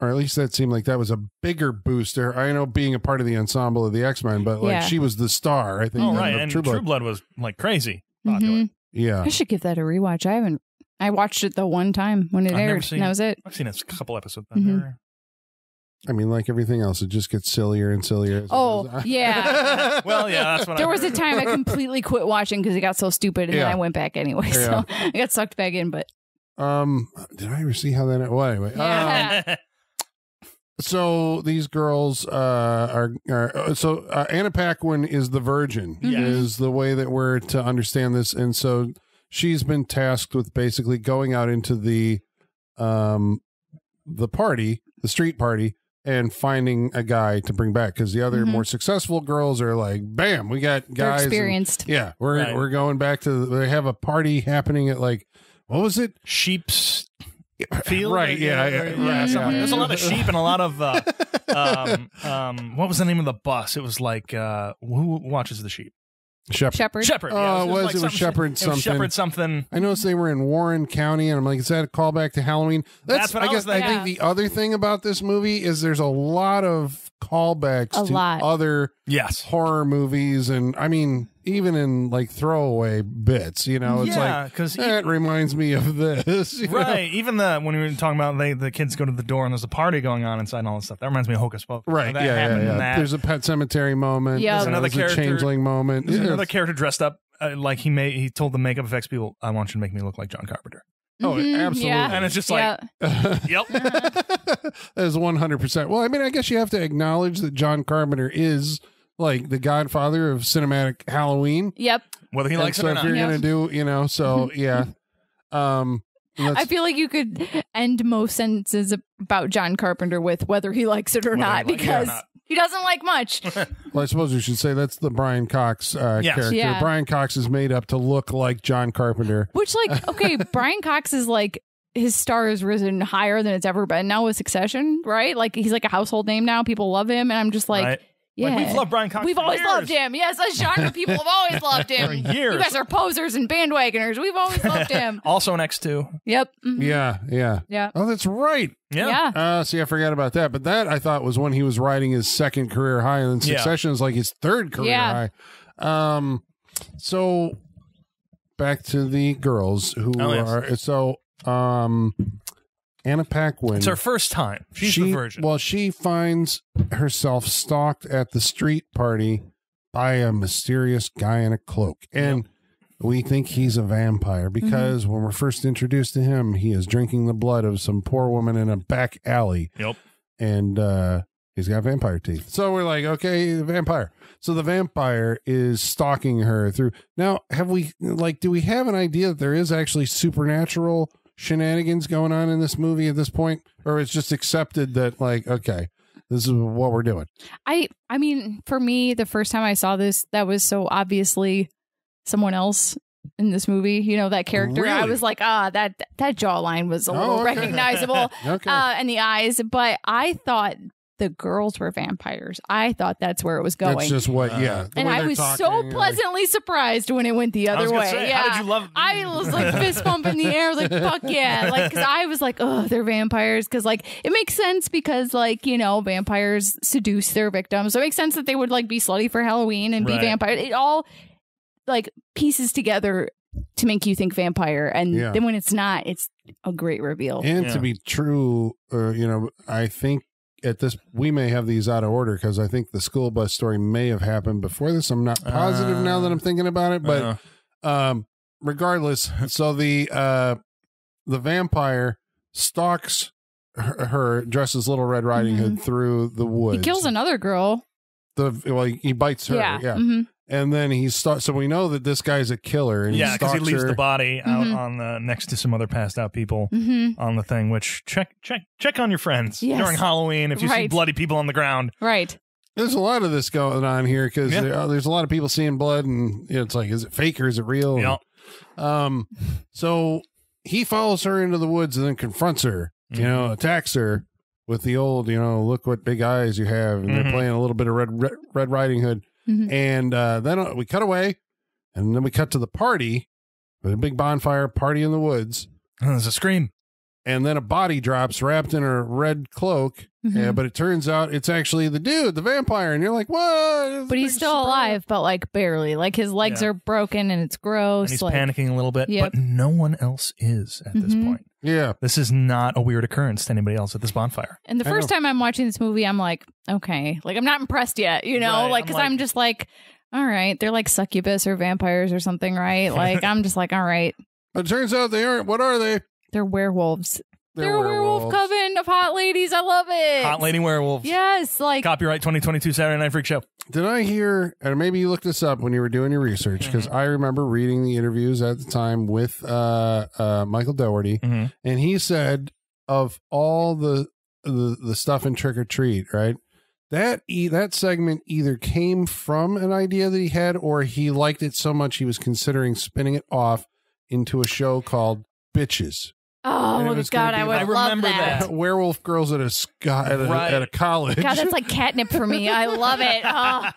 or at least that seemed like that was a bigger booster. I know being a part of the ensemble of the X Men, but like Yeah. she was the star. I think. Oh right, and True True Blood. Blood, was like crazy. popular. Mhm. Yeah, I should give that a rewatch. I haven't. I watched it the one time when it I've aired. seen and that was it. I've seen a couple episodes. Mhm. I mean, like everything else, it just gets sillier and sillier. as Oh goes yeah. well, yeah, that's what There I was a time I completely quit watching because it got so stupid, and then I went back anyway. Yeah. So I got sucked back in. But um, did I ever see how that? Well, anyway, um, Yeah. So these girls uh, are, are so uh, Anna Paquin is the virgin Yes. is the way that we're to understand this, and so she's been tasked with basically going out into the um the party, the street party, and finding a guy to bring back because the other Mhm. more successful girls are like, bam, we got they're guys. and- experienced. yeah, we're Right. we're going back to. They have a party happening at like what was it? Sheep's field, Right, yeah, yeah, yeah, yeah, yeah. There's a lot of sheep and a lot of. Uh, um, um, what was the name of the bus? It was like uh, who watches the sheep? Shepherd. Shepherd. Shepherd. Oh, yeah, it was- like it was something- Shepherd It was something. Shepherd something. I noticed they were in Warren County, and I'm like, is that a callback to Halloween? That's what I I was guess I think the other thing about this movie is there's a lot of callbacks A to lot. other Yes. horror movies, and I mean, even in like throwaway bits, you know, it's yeah, like because that reminds me of this, you know? right. Even the when we were talking about they the kids go to the door and there's a party going on inside and all this stuff. That reminds me of Hocus Pocus. Right, That yeah, yeah, happened in yeah. that. There's a Pet Sematary moment. Yeah. There's There's another a character- changeling moment. There's Yeah, another character dressed up uh, like he made. He told the makeup effects people, "I want you to make me look like John Carpenter." Oh, Mhm, absolutely. Yeah. And it's just like, yeah. yep. that is 100%. Well, I mean, I guess you have to acknowledge that John Carpenter is like the godfather of cinematic Halloween. Yep. Whether he And likes so it or if not. you're Yeah. going to do, you know, so yeah. Um let's- I feel like you could end most sentences about John Carpenter with whether he likes it or Whether he not likes it or because not. He doesn't like much. well, I suppose we should say that's the Brian Cox uh, Yes. character. Yeah. Brian Cox is made up to look like John Carpenter. Which, like, okay, Brian Cox is like his star has risen higher than it's ever been now with Succession, right? Like he's like a household name now. People love him, and I'm just like, right? Yeah, Like, we've loved Brian Cox. We've for always years. loved him. Yes, us genre people have always loved him. For years. You guys are posers and bandwagoners. We've always loved him. Also an X2. yep. mhm, Yeah, yeah. Yeah. Oh, that's right. Yeah. Yeah. Uh, see, I forgot about that. But that I thought was when he was riding his second career high, and then Yeah. Succession is like his third career Yeah. high. Um, so back to the girls who Oh, yes. are so um, Anna Paquin. It's her first time. She's she, the virgin. Well, she finds herself stalked at the street party by a mysterious guy in a cloak. And we think he's a vampire because Mm-hmm. when we're first introduced to him, he is drinking the blood of some poor woman in a back alley. Yep. And uh He's got vampire teeth. So we're like, okay, vampire. So the vampire is stalking her through. Now, have we like do we have an idea that there is actually supernatural shenanigans going on in this movie at this point or it's just accepted that like okay, this is what we're doing. I I mean, for me, the first time I saw this, that was so obviously someone else in this movie. You know, that character. I was like, ah, that that jawline was a Oh, little okay. recognizable. Okay. uh, and the eyes, but I thought the girls were vampires. I thought that's where it was going. That's just what Uh, yeah. the and I was talking, so like- pleasantly surprised when it went the I other was way. say, yeah. how did you love? I was like fist bump in the air, like fuck yeah, like because I was like, oh, they're vampires, because like it makes sense because like you know vampires seduce their victims, so it makes sense that they would like be slutty for Halloween and be Right. vampires. It all like pieces together to make you think vampire, and Yeah. then when it's not, it's a great reveal. And Yeah. to be true, uh, you know, I think at this we may have these out of order because I think the school bus story may have happened before this. I'm not positive now that I'm thinking about it, but Uh, um, regardless, so the uh, the vampire stalks her, her dressed as Little Red Riding Hood Mhm. through the woods. He kills another girl. the well, he bites her, yeah, yeah. mhm. And then he starts. So we know that this guy's a killer, and yeah, because he stalks leaves her. the body out Mhm. on the next to some other passed out people Mhm. on the thing. Which check check check on your friends Yes. during Halloween if you see bloody people on the ground. Right. There's a lot of this going on here because Yeah. there, there's a lot of people seeing blood, and it's like, is it fake or is it real? Yep. Um, so he follows her into the woods and then confronts her. You Mm-hmm. know, attacks her with the old, you know, look what big eyes you have, and they're playing a little bit of Red Red, Red Riding Hood, Mhm. and uh, then uh, we cut away, and then we cut to the party, with a big bonfire party in the woods, There's a scream. And then a body drops wrapped in a red cloak. Mhm. Yeah, but it turns out it's actually the dude, the vampire, and you're like, what? But he's still surprise. alive, but like barely. Like his legs Yeah. are broken and it's gross. And he's like, panicking a little bit, Yep. but no one else is at this Mhm. point. Yeah, This is not a weird occurrence to anybody else at this bonfire. And the I first know. time I'm watching this movie, I'm like, okay, like I'm not impressed yet, you know, Right, like I'm because like- I'm just like, all right, they're like succubus or vampires or something, right? Like I'm just like, all right, it turns out they aren't. What are they? They're werewolves. They're, They're a werewolf werewolves. coven of hot ladies. I love it. Hot lady werewolves. Yes, like Copyright 2022 Saturday Night Freak Show. Did I hear, or maybe you looked this up when you were doing your research, Mm-hmm. because I remember reading the interviews at the time with uh, uh, Michael Dougherty, Mhm. and he said of all the the, the stuff in Trick 'r Treat, right? That e- that segment either came from an idea that he had, or he liked it so much he was considering spinning it off into a show called Bitches. And oh it was God, I would I love remember that. that. Werewolf girls at a sc- at a, Right. at a college. God, that's like catnip for me. I love it.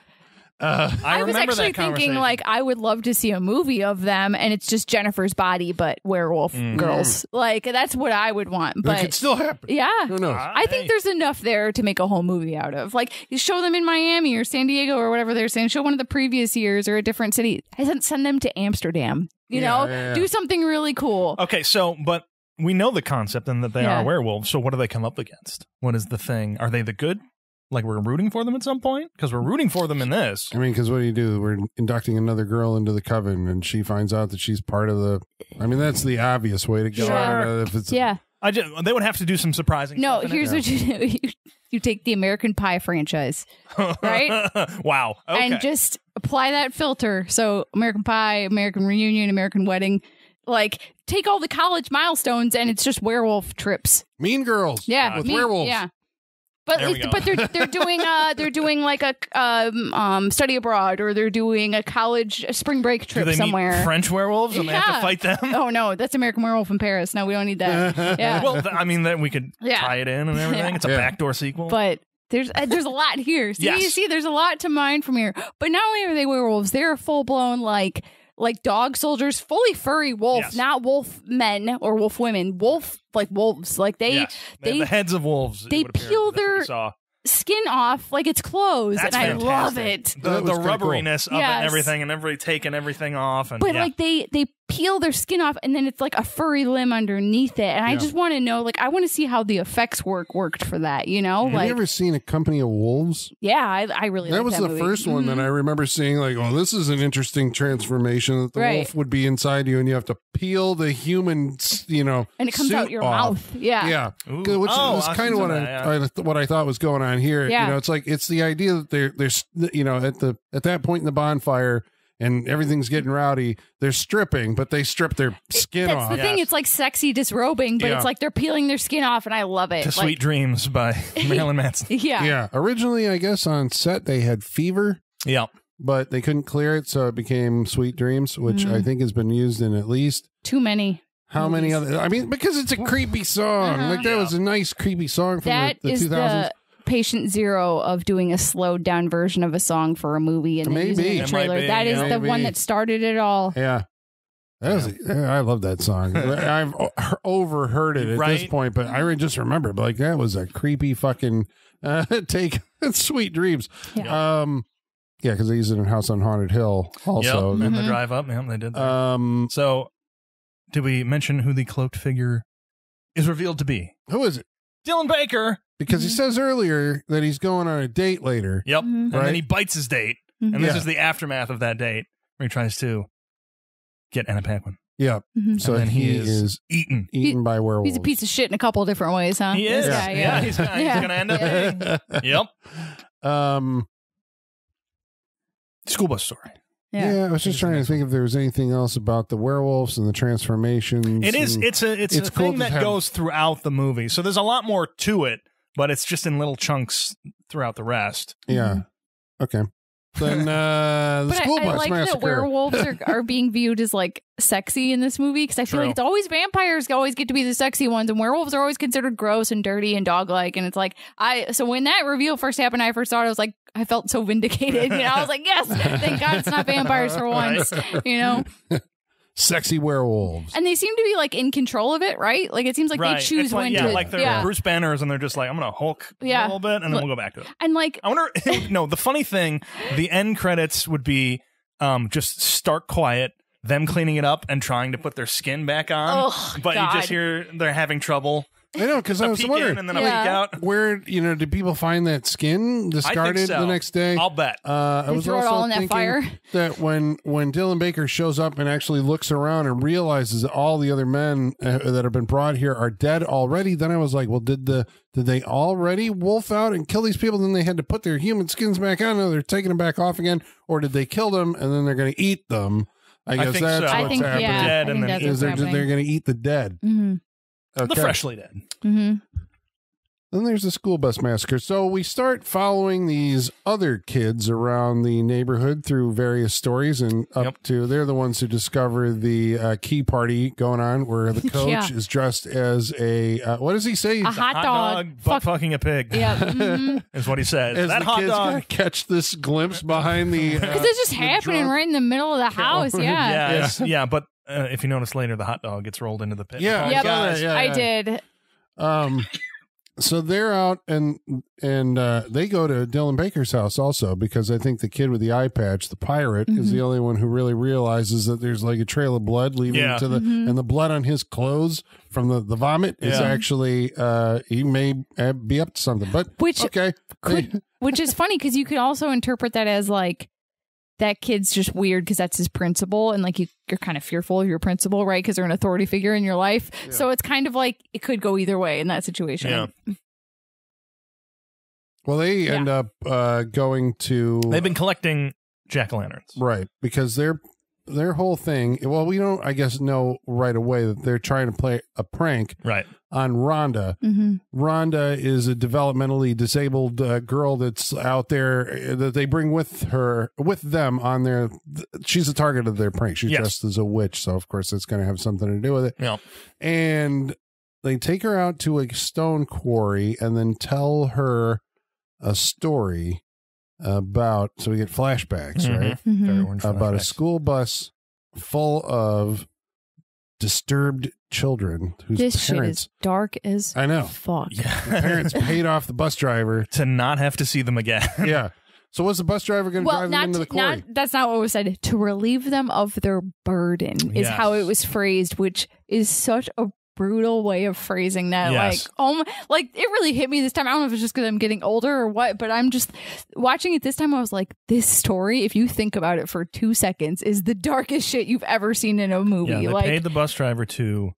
Oh. uh, I, I, was remember actually that thinking conversation. like I would love to see a movie of them, and it's just Jennifer's body, but werewolf Mm. girls. Like that's what I would want. that But could still happen. yeah, Who knows? I think there's enough there to make a whole movie out of. Like you show them in Miami or San Diego or whatever they're saying. Show one of the previous years or a different city. I send send them to Amsterdam. You Yeah, know, yeah, yeah. do something really cool. Okay, so but we know the concept and that they Yeah. are werewolves. So what do they come up against? What is the thing? Are they the good? Like we're rooting for them at some point because we're rooting for them in this. I mean, because what do you do? We're inducting another girl into the coven, and she finds out that she's part of the. I mean, that's the obvious way to go. I don't Sure. know if it's Yeah. I just they would have to do some surprising. No, stuff here's what you do. You, you take the American Pie franchise right? wow. Okay. and just apply that filter. So American Pie, American Reunion, American Wedding. Like take all the college milestones and it's just werewolf trips. Mean Girls. Yeah, with me- werewolves. Yeah. But There we it's- go. but they're they're doing uh they're doing like a um, um study abroad or they're doing a college spring break do trip they somewhere. meet French werewolves and they have to fight them? oh no, that's American Werewolf in Paris. No, we don't need that. Yeah. Well, th- I mean, then we could Yeah. tie it in and everything. Yeah. It's a Yeah. backdoor sequel. But there's uh, there's a lot here. See, Yes. you see, there's a lot to mine from here. But not only are they werewolves, they're full blown like like dog soldiers, fully furry wolf, Yes. not wolf men or wolf women, wolf like wolves. Like they yes. they, have they the heads of wolves. they peel That's what we their- skin off like it's clothes, That's and I love it. The, the was kinda cool. rubberiness of it Yes. and everything, and everybody taking everything off, and But yeah. like they they peel their skin off and then it's like a furry limb underneath it. And I just want to know, like, I want to see how the effects work worked for that, you know? Have like, you ever seen a company of wolves? yeah, I, I really that was that the movie. first one that Mhm. I remember seeing. Like, oh, this is an interesting transformation. That the Right. wolf would be inside you, and you have to peel the human, you know, And it comes out your off. mouth. Yeah. Yeah, Ooh. Which Oh, is kind of what that, I, yeah. I what I thought was going on here. Yeah. You know, it's like it's the idea that they're there's you know at the at that point in the bonfire and everything's getting rowdy. They're stripping, but they strip their skin That's off. the thing. Yes. It's like sexy disrobing, but Yeah. it's like they're peeling their skin off, and I love it. To Like, Sweet Dreams by Marilyn Manson. Yeah. yeah. Originally, I guess on set they had fever, Yeah. but they couldn't clear it, so it became Sweet Dreams, which Mhm. I think has been used in at least Too many. how many other. I mean, because it's a creepy song. Uh-huh. Like that Yeah. was a nice creepy song from That the, the is 2000s. the patient zero of doing a slowed down version of a song for a movie and then using Maybe. a It might trailer. be, that is yeah. the one Maybe. that started it all. Yeah. That was, yeah, I love that song. I've o- overheard it at this Right. point, but I re- just remember, like that was a creepy fucking uh, take. Sweet dreams. Yeah. Um, yeah, because they used it in House on Haunted Hill also. yep. And the Mhm. drive up. Yeah, they did that. Um, so, did we mention who the cloaked figure is revealed to be? who is it? Dylan Baker. Because he Mhm. says earlier that he's going on a date later. Yep. Mhm. And Right. then he bites his date. And this Yeah. is the aftermath of that date where he tries to get Anna Paquin. Yeah. Mhm. So and then he, he is, is eaten. eaten by werewolves. He's a piece of shit in a couple different ways, huh? He This is. guy, yeah. he's gonna, Yeah. he's gonna end up. Being- Yep. Um, School bus story. Yeah. Yeah. I was just He's trying to think if there was anything else about the werewolves and the transformations. It is. It's a. It's, it's a cool thing that have- goes throughout the movie. So there's a lot more to it, but it's just in little chunks throughout the rest. yeah. Mm-hmm. Okay. Then uh, the But school I, I like massacre. that werewolves are, are being viewed as like sexy in this movie because I feel True. like it's always vampires always get to be the sexy ones and werewolves are always considered gross and dirty and dog like and it's like I so when that reveal first happened I first saw it I was like I felt so vindicated you know I was like yes thank God it's not vampires for once you know Sexy werewolves. and they seem to be like in control of it right like it seems like right. they choose It's like, when yeah, to like they're yeah Bruce Banners, and they're just like, I'm gonna Hulk Yeah. a little bit, and then Look- we'll go back to it. and like I wonder. no, the funny thing, the end credits would be um just stark quiet, them cleaning it up and trying to put their skin back on, oh but God. you just hear they're having trouble. I know because I A was peek in wondering and then a Yeah. peek out. where you know did people find that skin discarded so. the next day? I'll bet. Uh, I They was throw it also all in that thinking fire. that when when Dylan Baker shows up and actually looks around and realizes that all the other men uh, that have been brought here are dead already, then I was like, well, did the did they already wolf out and kill these people? Then they had to put their human skins back on, and they're taking them back off again, or did they kill them and then they're going to eat them? I I guess think that's so. I what's think happening. yeah Dead I and think then that's Is what's they're happening they're going to eat the dead? Hmm The freshly dead. hmm Then there's the school bus massacre. So we start following these other kids around the neighborhood through various stories, and up Yep. to they're the ones who discover the uh, key party going on, where the coach Yeah. is dressed as a uh, what does he say? a hot, dog, butt Fuck- fucking a pig. yeah mhm. is what he says. As that the hot kids dog. catch this glimpse behind the. Uh, Because it's just happening drunk- right in the middle of the house. Yeah. Yeah, Yeah. yeah, but uh, if you notice later, the hot dog gets rolled into the pit. Yeah, Yep. guys. yeah, I yeah. did. Um, so they're out and and uh, they go to Dylan Baker's house also because I think the kid with the eye patch, the pirate, is the only one who really realizes that there's like a trail of blood leading Yeah. to the Mhm. and the blood on his clothes from the the vomit is Yeah. actually uh he may uh, be up to something. But Which okay, could, which is funny because you could also interpret that as like that kid's just weird because that's his principal and like you, you're kind of fearful of your principal right because they're an authority figure in your life Yeah. so it's kind of like it could go either way in that situation Yeah. well they Yeah. end up uh going to They've been collecting jack o' lanterns. right because their their whole thing. Well, we don't I guess know right away that they're trying to play a prank Right. on Rhonda. hmm Rhonda is a developmentally disabled uh, girl that's out there uh, that they bring with her with them on their. She's the target of their prank. She's Yes. dressed as a witch, so of course it's going to have something to do with it. Yeah. And they take her out to a stone quarry and then tell her a story about. So we get flashbacks, Mhm. right? hmm Very orange About a school bus full of disturbed children whose This shit is dark as I know fuck. Yeah. parents paid off the bus driver. to not have to see them again. Yeah. So what's the bus driver going to well, drive them not, into the to- not that's not what was said. To relieve them of their burden is how it was phrased, which is such a brutal way of phrasing that. Yes. Like, oh, my, like it really hit me this time. I don't know if it's just because I'm getting older or what, but I'm just watching it this time. I was like, this story, if you think about it for two seconds, is the darkest shit you've ever seen in a movie. Yeah, they like, paid the bus driver to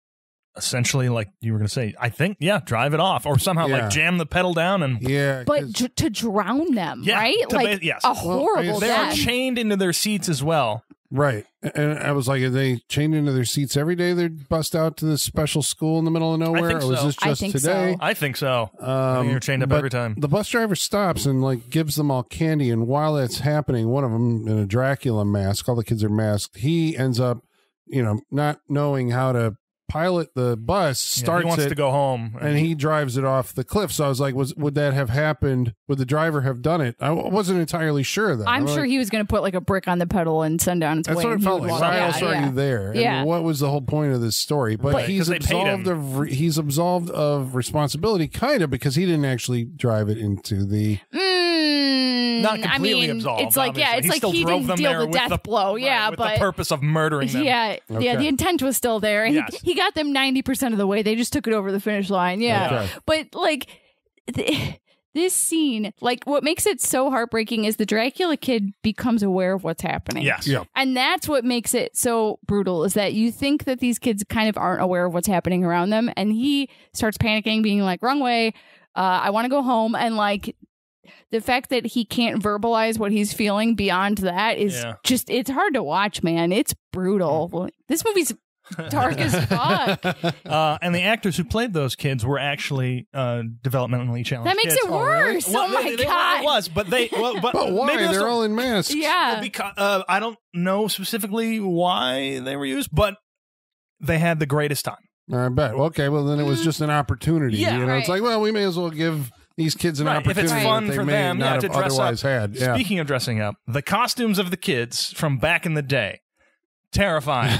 essentially, like you were going to say, I think, yeah, drive it off or somehow Yeah. like jam the pedal down and. yeah, but dr- to drown them, Yeah, right? Like ba- yes. a horrible I- They were death. chained into their seats as well. Right. And I was like, are they chained into their seats every day? They'd bust out to this special school in the middle of nowhere, think or was so. this I just think today? so. I think so. I Um, think you're chained up every time. The bus driver stops and like gives them all candy, and while that's happening, one of them in a Dracula mask, all the kids are masked. He ends up, you know, not knowing how to pilot the bus, Yeah, starts he wants it, to go home. and he drives it off the cliff. So I was like, was would that have happened? Would the driver have done it? i wasn't entirely sure. Then I'm like, sure he was going to put like a brick on the pedal and send down its That's way. what it and he felt would like. Why yeah, else are you there? And Yeah. what was the whole point of this story? But Right, he's 'cause they paid absolved him. of he's absolved of responsibility, kind of, because he didn't actually drive it into the. Mm, Not completely I mean, absolved. It's like yeah, it's he like still he drove didn't them deal there the death the, blow. right, Yeah, with but the purpose of murdering them. yeah, yeah, the intent was still there, and Yes. he, he got them ninety percent of the way. They just took it over the finish line. Yeah, Okay. but like. th- This scene, like what makes it so heartbreaking is the Dracula kid becomes aware of what's happening. Yes. Yeah. And that's what makes it so brutal is that you think that these kids kind of aren't aware of what's happening around them. And he starts panicking, being like, wrong way. Uh, I want to go home. And like the fact that he can't verbalize what he's feeling beyond that is Yeah. just, it's hard to watch, man. It's brutal. This movie's dark as fuck. Uh, and the actors who played those kids were actually uh, developmentally challenged. That makes kids. it worse. Well, oh my they- they- God. It was, but they. Well, but, But why? maybe They're all in masks. yeah. because uh, I don't know specifically why they were used, but they had the greatest time. I bet. Well, okay, well then it was just an opportunity. Yeah, you know, it's like, well, we may as well give these kids an Right, if it's opportunity fun that they for may them, not yeah, have to dress up. otherwise had. Yeah. Speaking of dressing up, the costumes of the kids from back in the day, terrifying.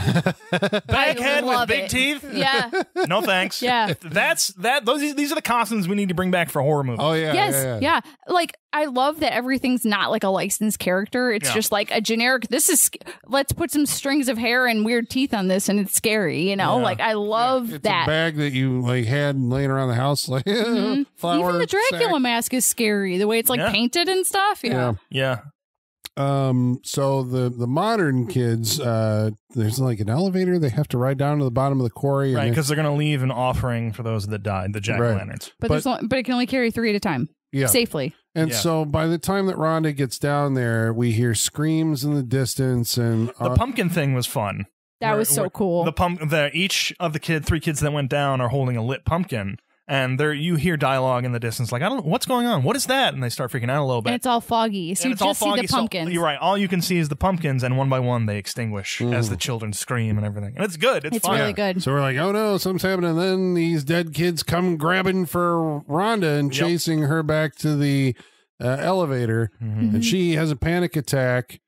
Baghead with big it. teeth. Yeah. No thanks. Yeah. That's that. Those these are the costumes we need to bring back for horror movies. oh yeah. yes, yeah, yeah, Like I love that everything's not like a licensed character. It's Yeah. just like a generic. This is let's put some strings of hair and weird teeth on this, and it's scary. You know, Yeah. like I love It's that. a bag that you like had laying around the house, like Mhm. flower. Even the Dracula sack. mask is scary. The way it's like Yeah. painted and stuff. Yeah. Yeah. Yeah. Um. So the the modern kids, uh, there's like an elevator. They have to ride down to the bottom of the quarry. Right, because they're going to leave an offering for those that died, the jack o' Right. lanterns. But, But- there's only, but it can only carry three at a time yeah. safely. And Yeah. so by the time that Rhonda gets down there, we hear screams in the distance, and The uh, pumpkin thing was fun. That Where- was so cool. The pump, the each of the kid, three kids that went down are holding a lit pumpkin, and there you hear dialogue in the distance, like I don't, what's going on? What is that? And they start freaking out a little bit. and it's all foggy, so And you it's all just see foggy, the so- pumpkins. you're right. All you can see is the pumpkins, and one by one they extinguish as the children scream and everything. And it's good. It's, It's fun. really good. So we're like, oh no, something's happening. And then these dead kids come grabbing for Rhonda and Yep. chasing her back to the uh, elevator. Mhm. And she has a panic attack.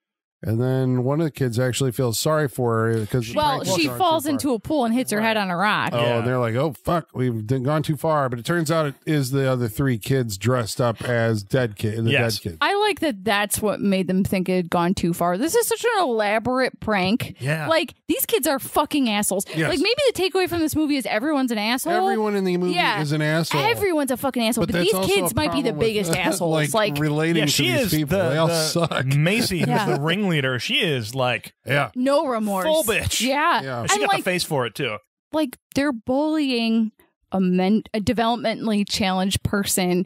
And then one of the kids actually feels sorry for her because Well, she falls into a pool and hits her head on a rock. Oh, Yeah. and they're like, "Oh fuck, we've d- gone too far." But it turns out it is the other three kids dressed up as dead kid, the Yes. dead kids. I like that that's what made them think it had gone too far. This is such an elaborate prank. Yeah. Like, these kids are fucking assholes. Yes. Like, maybe the takeaway from this movie is everyone's an asshole. Everyone in the movie Yeah. is an asshole. Everyone's a fucking asshole. But, that's these kids might be the biggest assholes. like, Like, relating Yeah, to she these is people. the, they all the suck. Macy, who's Yeah. the ringleader. She is like Yeah. no remorse. Full bitch. Yeah. Yeah. she And, got like, the face for it too. like they're bullying a men a developmentally challenged person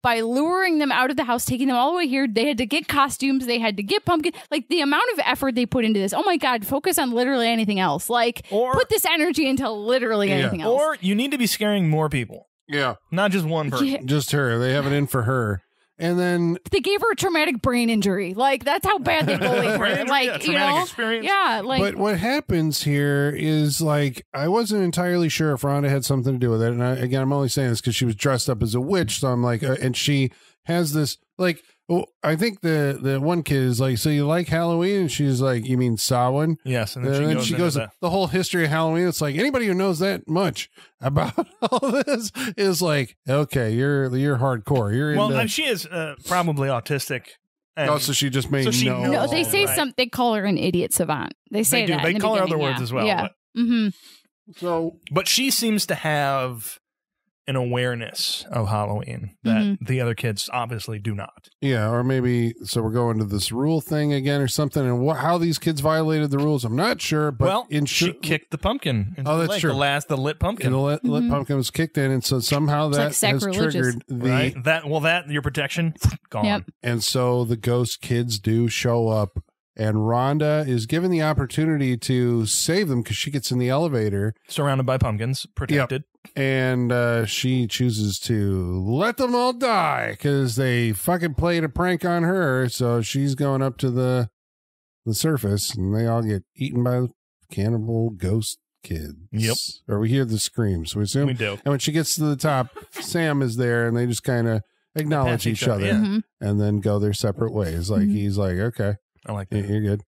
by luring them out of the house, taking them all the way here. They had to get costumes, they had to get pumpkin. Like the amount of effort they put into this. Oh my god, focus on literally anything else. Like Or- put this energy into literally Yeah. anything else. Or you need to be scaring more people, Yeah. not just one person. Yeah, Just her. They have it in for her. And then they gave her a traumatic brain injury. Like that's how bad they bullied her. Like yeah, you know, experience. yeah. Like but what happens here is like I wasn't entirely sure if Rhonda had something to do with it. And I, again, I'm only saying this because she was dressed up as a witch. So I'm like, uh, and she has this like. Well, I think the the one kid is like, so you like Halloween? And she's like, you mean Samhain? Yes, and And then then she she goes, goes, the whole history of Halloween. It's like anybody who knows that much about all this is like, okay, you're you're hardcore. You're well, into, and she is uh, probably autistic And oh, so she just made So she no. No, they say right. some. They call her an idiot savant. They say they do. that. They in the call her other words yeah. as well. Yeah. But, hmm So but she seems to have an awareness of Halloween that Mm-hmm. the other kids obviously do not. yeah, or maybe so we're going to this rule thing again or something, and what how these kids violated the rules, I'm not sure. But well, in she kicked the pumpkin. into Oh, the that's lake, true. The last, the lit pumpkin. and the lit, lit Mhm. pumpkin was kicked in, and so somehow that like has triggered the right? That well, that your protection gone. Yep. and so the ghost kids do show up and Rhonda is given the opportunity to save them because she gets in the elevator Surrounded by pumpkins, protected. And uh, she chooses to let them all die because they fucking played a prank on her so she's going up to the the surface and they all get eaten by the cannibal ghost kids Yep. or we hear the screams we assume We do. and when she gets to the top sam is there and they just kind of acknowledge each, each other, other Yeah. hmm and then go their separate ways like Mhm. he's like okay I like yeah, that. You're good.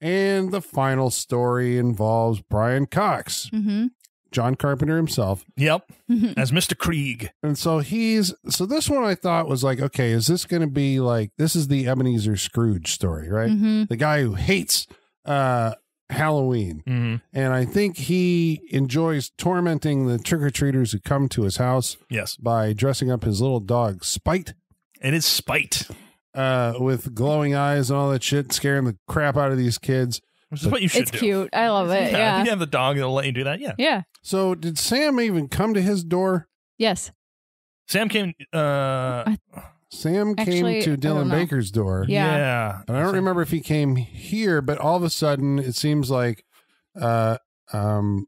And the final story involves Brian Cox, hmm John Carpenter himself. Yep. As Mr. Kreeg. And so he's so this one I thought was like, okay, is this going to be like this is the Ebenezer Scrooge story, right? hmm The guy who hates uh Halloween. hmm And I think he enjoys tormenting the trick-or-treaters who come to his house Yes. by dressing up his little dog Spite And It is spite, uh with glowing eyes and all that shit, scaring the crap out of these kids. Which is what you should It's do. cute. I love it. If Yeah. you have the dog that'll let you do that, yeah. Yeah. So did Sam even come to his door? Yes. Sam came. Uh, Sam came to I don't Dylan know. Baker's door. Yeah. yeah. And I don't remember if he came here, but all of a sudden it seems like uh um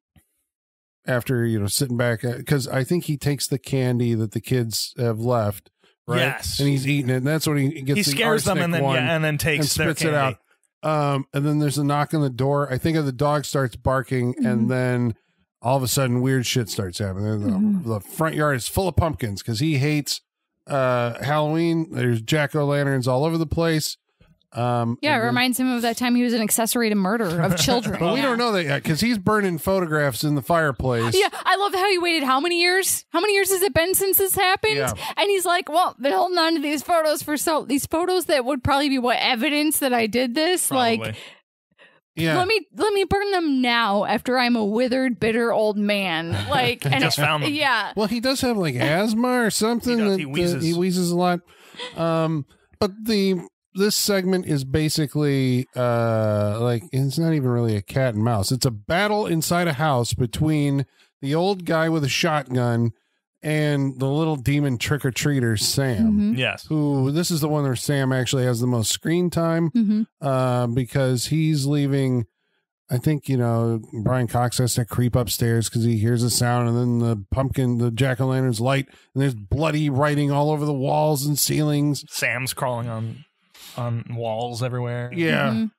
after you know sitting back because I think he takes the candy that the kids have left, right? Yes. And he's eating it, and that's when he gets He the scares them arsenic and then one yeah, and then and takes their spits it candy. out. Um, and then there's a knock on the door. I think the dog starts barking, and Mhm. then all of a sudden weird shit starts happening. The, Mhm. the front yard is full of pumpkins because he hates uh Halloween. There's jack o' lanterns all over the place. Um, Yeah. It then- reminds him of that time he was an accessory to murder of children. But we don't know that yet because he's burning photographs in the fireplace. Yeah, I love how he waited how many years? How many years has it been since this happened? Yeah. And he's like, "Well, been holding on to these photos for so these photos that would probably be what evidence that I did this. Probably. Like, yeah. let me let me burn them now after I'm a withered, bitter old man. Like, and just found them. Yeah, well, he does have like asthma or something. He does. that, He uh, wheezes. he wheezes a lot. Um, but the this segment is basically uh like it's not even really a cat and mouse. It's a battle inside a house between the old guy with a shotgun and the little demon trick or treater Sam. Mhm. Yes. Who this is the one where Sam actually has the most screen time. hmm uh, because he's leaving. I think you know Brian Cox has to creep upstairs because he hears a sound, and then the pumpkin, the jack o' lanterns light, and there's bloody writing all over the walls and ceilings. Sam's crawling on on walls everywhere. Yeah, Mhm.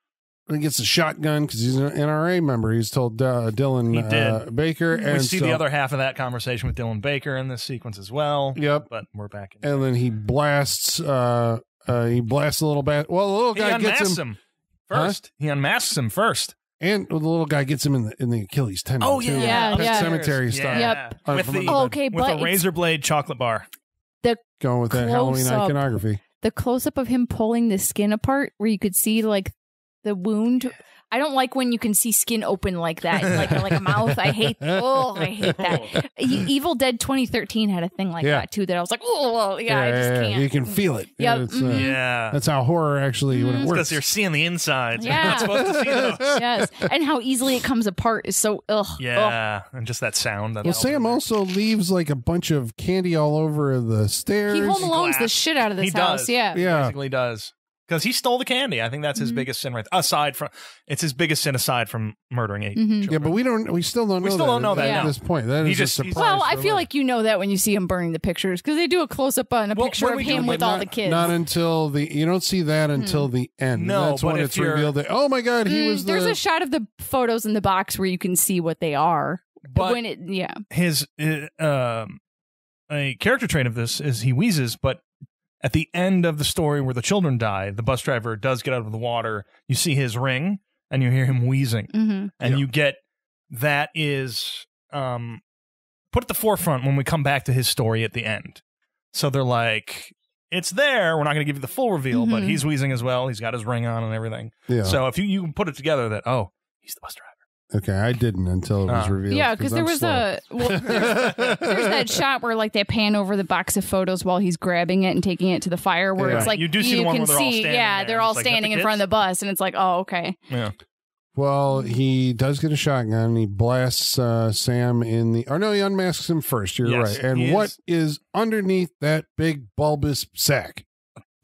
and he gets a shotgun because he's an NRA member. He's told uh, Dylan He did. Uh, Baker, We and see so- the other half of that conversation with Dylan Baker in this sequence as well. Yep, But we're back. In and then he blasts. Uh, uh, he blasts the little bat. Well, the little he guy gets him, him, first. He unmasks him first. and the little guy gets him in the in the Achilles tendon. Oh too. yeah, Yeah, Pet yeah. cemetery style. Yep. With the, Oh, okay, with but a razor blade chocolate bar. The Going with that Halloween up. iconography. The close up of him pulling the skin apart, where you could see like the wound. I don't like when you can see skin open like that, like like a mouth. I hate. Oh, I hate that. E- Evil Dead 2013 had a thing like Yeah. that too. That I was like, oh, yeah, I just can't. You can feel it. Yep, uh, mhm. Yeah. That's how horror actually when Mhm. it Because you're seeing the insides. You're Yeah. not supposed to see those. yes, and how easily it comes apart is so ugh. ugh. Yeah. And just that sound. That Well, Sam also leaves like a bunch of candy all over the stairs. He home alones the shit out of this He house. does. Yeah. yeah, basically does. Because he stole the candy. I think that's his Mhm. biggest sin right Aside from, it's his biggest sin aside from murdering eight Mhm. children. yeah, but we don't. We still don't know. We still that don't know at, that, at no. this point. That He is just- a surprise. Well, I feel us. like you know that when you see him burning the pictures because they do a close up on a Well, picture of we do- him but with all not, the kids. Not until the you don't see that until the end. No, that's when it's revealed that oh my god, he Mm, was there's a shot of the photos in the box where you can see what they are. But when it, yeah, his uh, um, a character trait of this is he wheezes, but at the end of the story where the children die, the bus driver does get out of the water. You see his ring, and you hear him wheezing, hmm and Yeah. you get that is um, put at the forefront when we come back to his story at the end. So they're like, it's there. We're not going to give you the full reveal, but Mhm. he's wheezing as well. He's got his ring on and everything. Yeah. So if you you can put it together that oh he's the bus driver. Okay, I didn't until it was Ah. revealed. Yeah, because there I'm was slow. a well, there's, there's that shot where like they pan over the box of photos while he's grabbing it and taking it to the fire, where Yeah. it's like You do see the one can where they're all see, standing yeah, there. they're all It's like, is that standing the in front of kids? the bus, and it's like, oh, okay, Yeah. Well, he does get a shotgun. And he blasts uh, Sam in the. Or no, he unmasks him first. You're Yes, right. And he what is- is underneath that big bulbous sack?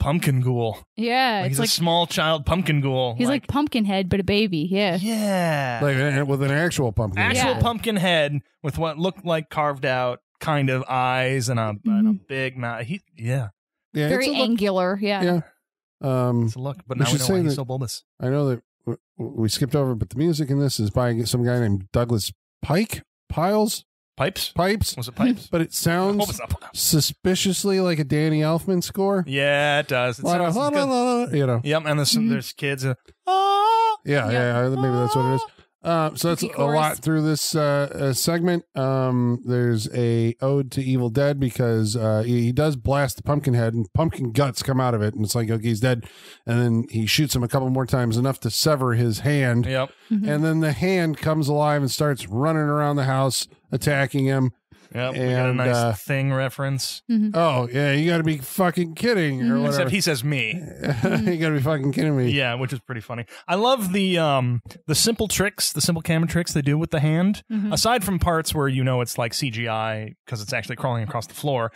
Pumpkin ghoul. yeah, Like, it's he's like a small child pumpkin ghoul. he's like, pumpkin Pumpkinhead, but a baby, yeah. yeah. Like uh, with an actual pumpkin. actual Yeah. pumpkin head with what looked like carved out kind of eyes and a, and a Mhm. big mouth. He, yeah, Yeah, Very it's a look- angular, yeah. Yeah. Um, it's a look. But We now we should know say why he's that- so bulbous. I know that w- w- we skipped over, but the music in this is by some guy named Douglas Pike Piles Pipes? Pipes, Was it pipes? but it sounds it's suspiciously like a Danny Elfman score. Yeah, it does. It La- sounds la- la- la- you know, Yep, and there's Mhm. there's kids. Uh, ah, yeah, yeah, yeah, maybe that's what it is. Uh, so that's a lot through this uh, uh, segment. Um, there's a ode to Evil Dead because uh, he, he does blast the pumpkin head and pumpkin guts come out of it, and it's like okay, he's dead. And then he shoots him a couple more times, enough to sever his hand. Yep. Mhm. And then the hand comes alive and starts running around the house, attacking him. Yep. we got a nice uh, thing reference. Oh yeah, you got to be fucking kidding or Mhm. whatever. Except he says me. you got to be fucking kidding me. Yeah, which is pretty funny. I love the um the simple tricks, the simple camera tricks they do with the hand. Mhm. Aside from parts where you know it's like CGI because it's actually crawling across the floor.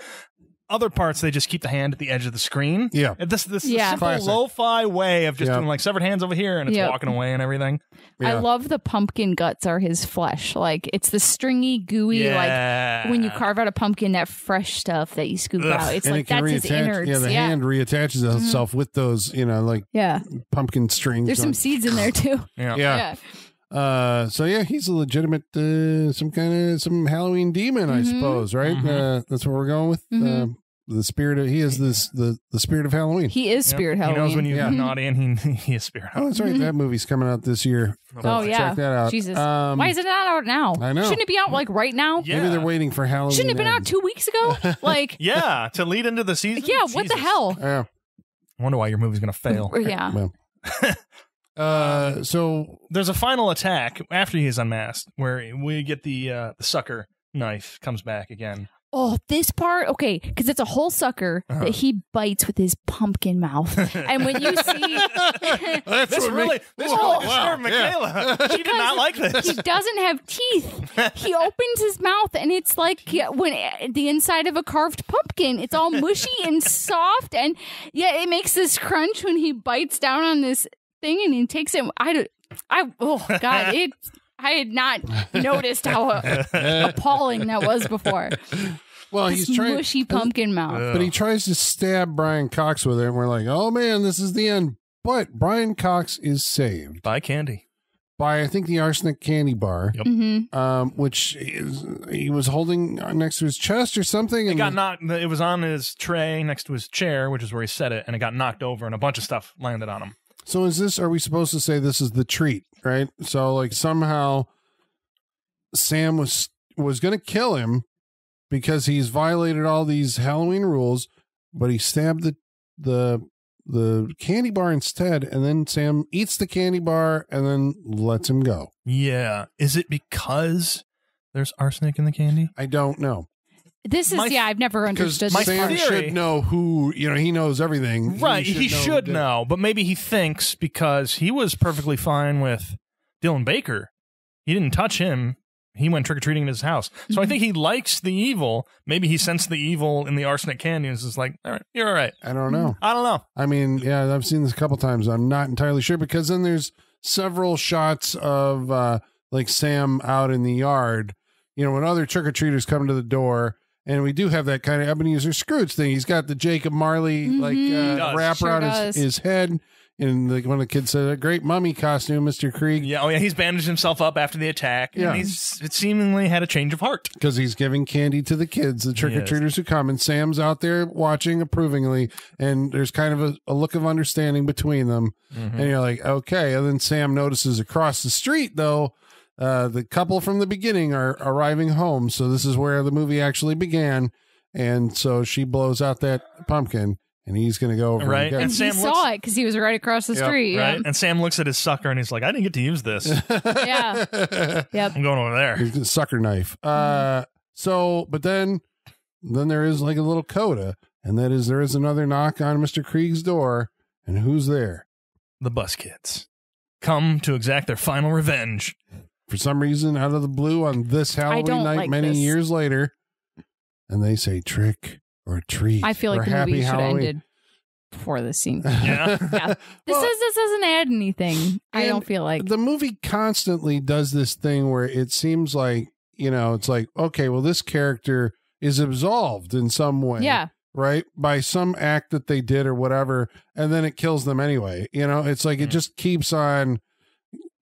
Other parts they just keep the hand at the edge of the screen. Yeah. And This this Yeah. simple Classic. lo-fi way of just Yeah. doing like severed hands over here and it's Yep. walking away and everything. Yeah. I love the pumpkin guts are his flesh. Like it's the stringy, gooey, like when you carve out a pumpkin, that fresh stuff that you scoop Ugh. out. It's and like it can that's his reattach. innards. Yeah, the yeah. hand reattaches itself mm-hmm. with those, you know, like yeah. pumpkin strings. There's on- some seeds in there too. Yeah. yeah. Uh, so yeah, he's a legitimate, uh, some kind of some Halloween demon, I Mhm. suppose, right? Mhm. Uh, that's what we're going with. Mhm. Uh, the spirit of he is this the the spirit of Halloween. He is Yep. Spirit He knows when you're Yeah. naughty and he, he is spirit. Oh, that's right. That movie's coming out this year. Oh, Uh, yeah. check that out. Jesus. Um, Why is it not out now? I know. Shouldn't it be out like right now? Yeah. Maybe they're waiting for Halloween. Shouldn't it have been out two weeks ago? Like, Yeah, to lead into the season. yeah, what the hell? Yeah. I wonder why your movie's gonna fail. Or, yeah. Well. Uh, so There's a final attack after he is unmasked, where we get the uh, the sucker knife comes back again. Oh, this part, okay, because it's a whole sucker Uh-huh. that he bites with his pumpkin mouth. and when you see, That's This really, make- this Oh, really disturbed wow, yeah. Michaela. She did not like this. he doesn't have teeth. He opens his mouth, and it's like when the inside of a carved pumpkin. It's all mushy and soft, and yeah, it makes this crunch when he bites down on this thing, and he takes it. I don't. I oh god, it. I had not noticed how uh, appalling that was before. well, This he's trying, mushy pumpkin mouth. but he tries to stab Brian Cox with it, and we're like, oh man, this is the end. But Brian Cox is saved by candy. by I think the arsenic candy bar, Yep. hmm um, which is, he was holding next to his chest or something. It And got knocked. It was on his tray next to his chair, which is where he set it, and it got knocked over, and a bunch of stuff landed on him. So is this? Are we supposed to say this is the treat, right? So like somehow Sam was was going to kill him because he's violated all these Halloween rules, but he stabbed the the the candy bar instead, and then Sam eats the candy bar and then lets him go. Yeah. Is it because there's arsenic in the candy? I don't know This is My- yeah, I've never because understood. my this Sam part. theory- should know who you know. He knows everything, Right. He should, that- know, but maybe he thinks because he was perfectly fine with Dylan Baker. He didn't touch him. He went trick or treating in his house. So I Mhm. think he likes the evil. Maybe he sensed the evil in the arsenic candy and is just like, all right, you're all right. I don't know. I don't know. I mean, yeah, I've seen this a couple times. I'm not entirely sure because then there's several shots of uh like Sam out in the yard. You know, when other trick or treaters come to the door, and we do have that kind of Ebenezer Scrooge thing. He's got the Jacob Marley like Mhm. uh, wrap Sure around does. his, his head. And like one of the kids said, "A great mummy costume, Mister Kreeg," Yeah. Oh, yeah. He's bandaged himself up after the attack. Yeah. And he's it seemingly had a change of heart. because he's giving candy to the kids, the trick or treaters who come, and Sam's out there watching approvingly, and there's kind of a, a look of understanding between them. Mm-hmm. And you're like, okay. And then Sam notices across the street, though, uh, the couple from the beginning are arriving home. So this is where the movie actually began. And so she blows out that pumpkin, and he's going to go over Right. and And. Sam he looks- saw it because he was right across the Yep. street. Right. And Sam looks at his sucker and he's like, I didn't get to use this. Yeah. Yep. I'm going over there. He's got a sucker knife. Uh, so, but then, then there is like a little coda, and that is there is another knock on Mister Kreeg's door, and who's there? The bus kids come to exact their final revenge. For some reason, out of the blue, on this Halloween night, like many this. years later, and they say trick or treat. I feel like the happy movie should have Halloween. ended before this scene. Yeah. Yeah. This Well, is this doesn't add anything. I don't feel like. the movie constantly does this thing where it seems like you know it's like okay well this character is absolved in some way yeah. right by some act that they did or whatever and then it kills them anyway you know it's like it Mm. just keeps on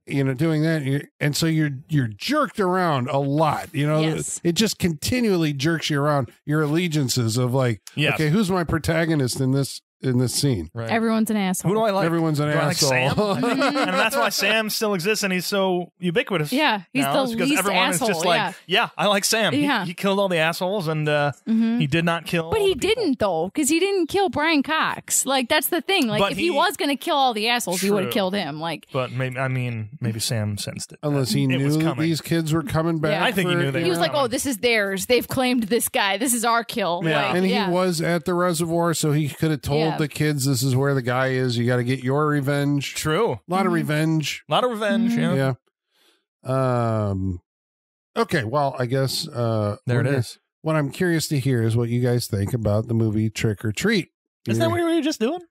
you know doing that and, so you're you're jerked around a lot you know Yes. it just continually jerks you around your allegiances of like Yes. okay who's my protagonist in this in this scene Right. Everyone's an asshole. Who do I like? everyone's an Do I like asshole Sam? and that's why Sam still exists and he's so ubiquitous. Yeah, he's now, the because least everyone asshole. is just like, yeah. yeah, I like Sam. He- Yeah. He, killed all the assholes and uh, Mhm. he did not kill. But all he the didn't though, because he didn't kill Brian Cox. Like that's the thing. Like But if he, he- was going to kill all the assholes, he would have killed him. Like But maybe I mean maybe Sam sensed it. unless he It knew was these kids were coming back Yeah. I think he knew they he was like, coming. "Oh, this is theirs. They've claimed this guy. This is our kill." Yeah. Like, and he yeah. was at the reservoir, so he could have told Yeah. the kids, "This is where the guy is. You got to get your revenge." True. A lot of Mhm. revenge. A lot of revenge. Mhm. Yeah. Yeah. Um. Okay. Well, I guess uh, There it we're gonna- is. What I'm curious to hear is what you guys think about the movie Trick 'r Treat. Isn't that what we were just doing?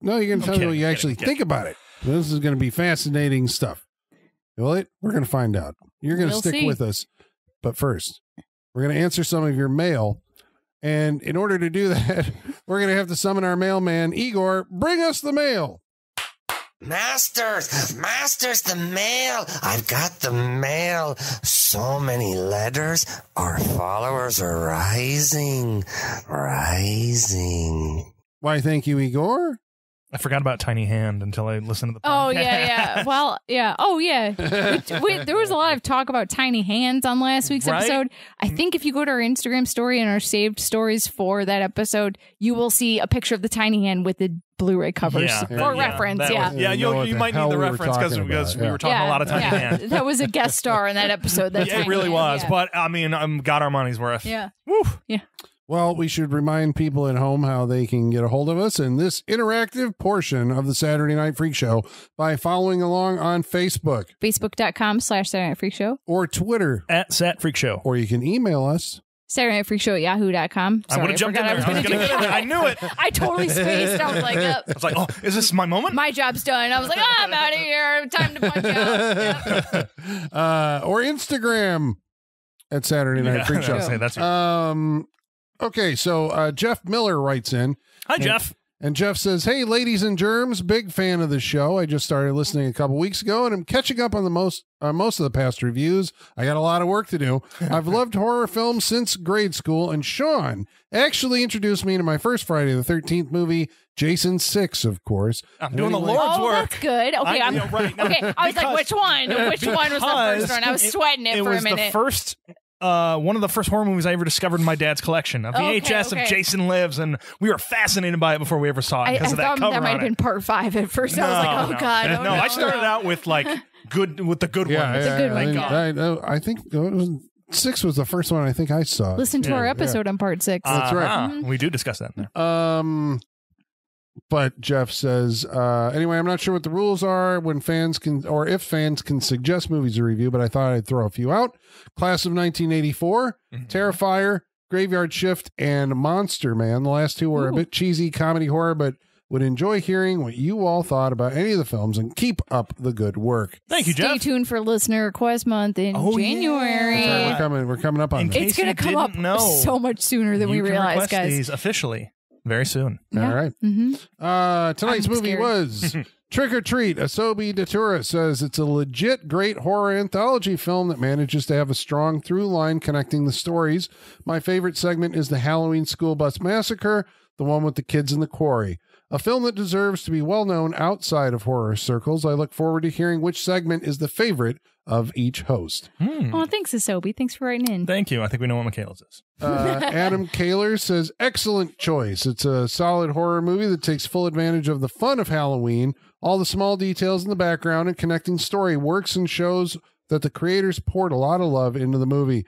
No, you're going I'm to tell me what you I'm actually kidding, think about it. This is going to be fascinating stuff. Will it? We're going to find out. You're going to We'll stick see. with us. But first, we're going to answer some of your mail. And in order to do that, we're going to have to summon our mailman, Igor. Bring us the mail. Masters, masters, the mail. I've got the mail. So many letters. Our followers are rising, rising. Why, thank you, Igor. I forgot about Tiny Hand until I listened to the. Oh yeah, yeah. Well, yeah. Oh yeah. We, we, there was a lot of talk about tiny hands on last week's Right? episode. I think if you go to our Instagram story and our saved stories for that episode, you will see a picture of the tiny hand with the Blu-ray covers Yeah, for that- reference. yeah. was- yeah, You you, know you the might need the reference because talking because about, we were talking a lot of Tiny yeah. Hand. that was a guest star in that episode. That Yeah, it really was, but I mean, um, I'm got our money's worth. yeah. Woo. Well, we should remind people at home how they can get a hold of us in this interactive portion of the Saturday Night Freak Show by following along on Facebook Facebook.com slash Saturday Night Freak Show. or Twitter, At Sat Freak Show. or you can email us. Saturday Night Freak Show at yahoo.com. I would have jumped in forgot there. I was gonna going to do get it. that. I knew it. I totally spaced. I was like, uh, I was like, oh, is this my moment? my job's done. I was like, oh, I'm out of here. Time to punch out. Yeah. uh, or Instagram at Saturday Night Yeah, Freak I Show. was saying, that's your- Um, okay, so uh, Jeff Miller writes in, Hi, Jeff. and Jeff says, "Hey, ladies and germs, big fan of the show. I just started listening a couple weeks ago, and I'm catching up on the most uh, most of the past reviews. I got a lot of work to do. I've loved horror films since grade school, and Sean actually introduced me to my first Friday the Thirteenth movie, Jason Six, of course. I'm doing the Anyway- Lord's oh, work. that's good. Okay, I- I'm yeah, right. No, okay. I was like, which one? Which one was the first one? I was sweating it, it for was a minute. the first uh, one of the first horror movies I ever discovered in my dad's collection, a VHS okay. of Jason Lives, and we were fascinated by it before we ever saw it I, I because of that cover that might on have it. been part five at first. I was like, oh no. god, oh, no, I started out with like good with the good Yeah, ones. yeah, good I, one. think- God. I, no, I think it was, six was the first one I think I saw. Listen to Yeah, our yeah. episode on part six. That's right. Uh-huh. We do discuss that in there. Um, but Jeff says, uh, anyway, I'm not sure what the rules are when fans can, or if fans can suggest movies to review, but I thought I'd throw a few out. Class of 1984, Mhm. Terrifier, Graveyard Shift, and Monster Man. The last two were a bit cheesy comedy horror, but would enjoy hearing what you all thought about any of the films and keep up the good work. Thank you, Jeff. Stay tuned for listener request month in Oh. January. That's right, we're coming, we're coming up on In that. It's gonna come up didn't know, so much sooner than we you can realize, guys. these officially very soon. Yeah. All right. hmm Uh, tonight's I'm movie scared. was Trick 'r Treat. Asobi Datura says it's a legit great horror anthology film that manages to have a strong through line connecting the stories. My favorite segment is the Halloween School Bus Massacre, the one with the kids in the quarry. A film that deserves to be well known outside of horror circles. I look forward to hearing which segment is the favorite of each host. Hmm. Oh, thanks, Asobi. Thanks for writing in. Thank you. I think we know what Michaela's is. Uh, Adam Kaler says, excellent choice. It's a solid horror movie that takes full advantage of the fun of Halloween. All the small details in the background and connecting story works and shows that the creators poured a lot of love into the movie.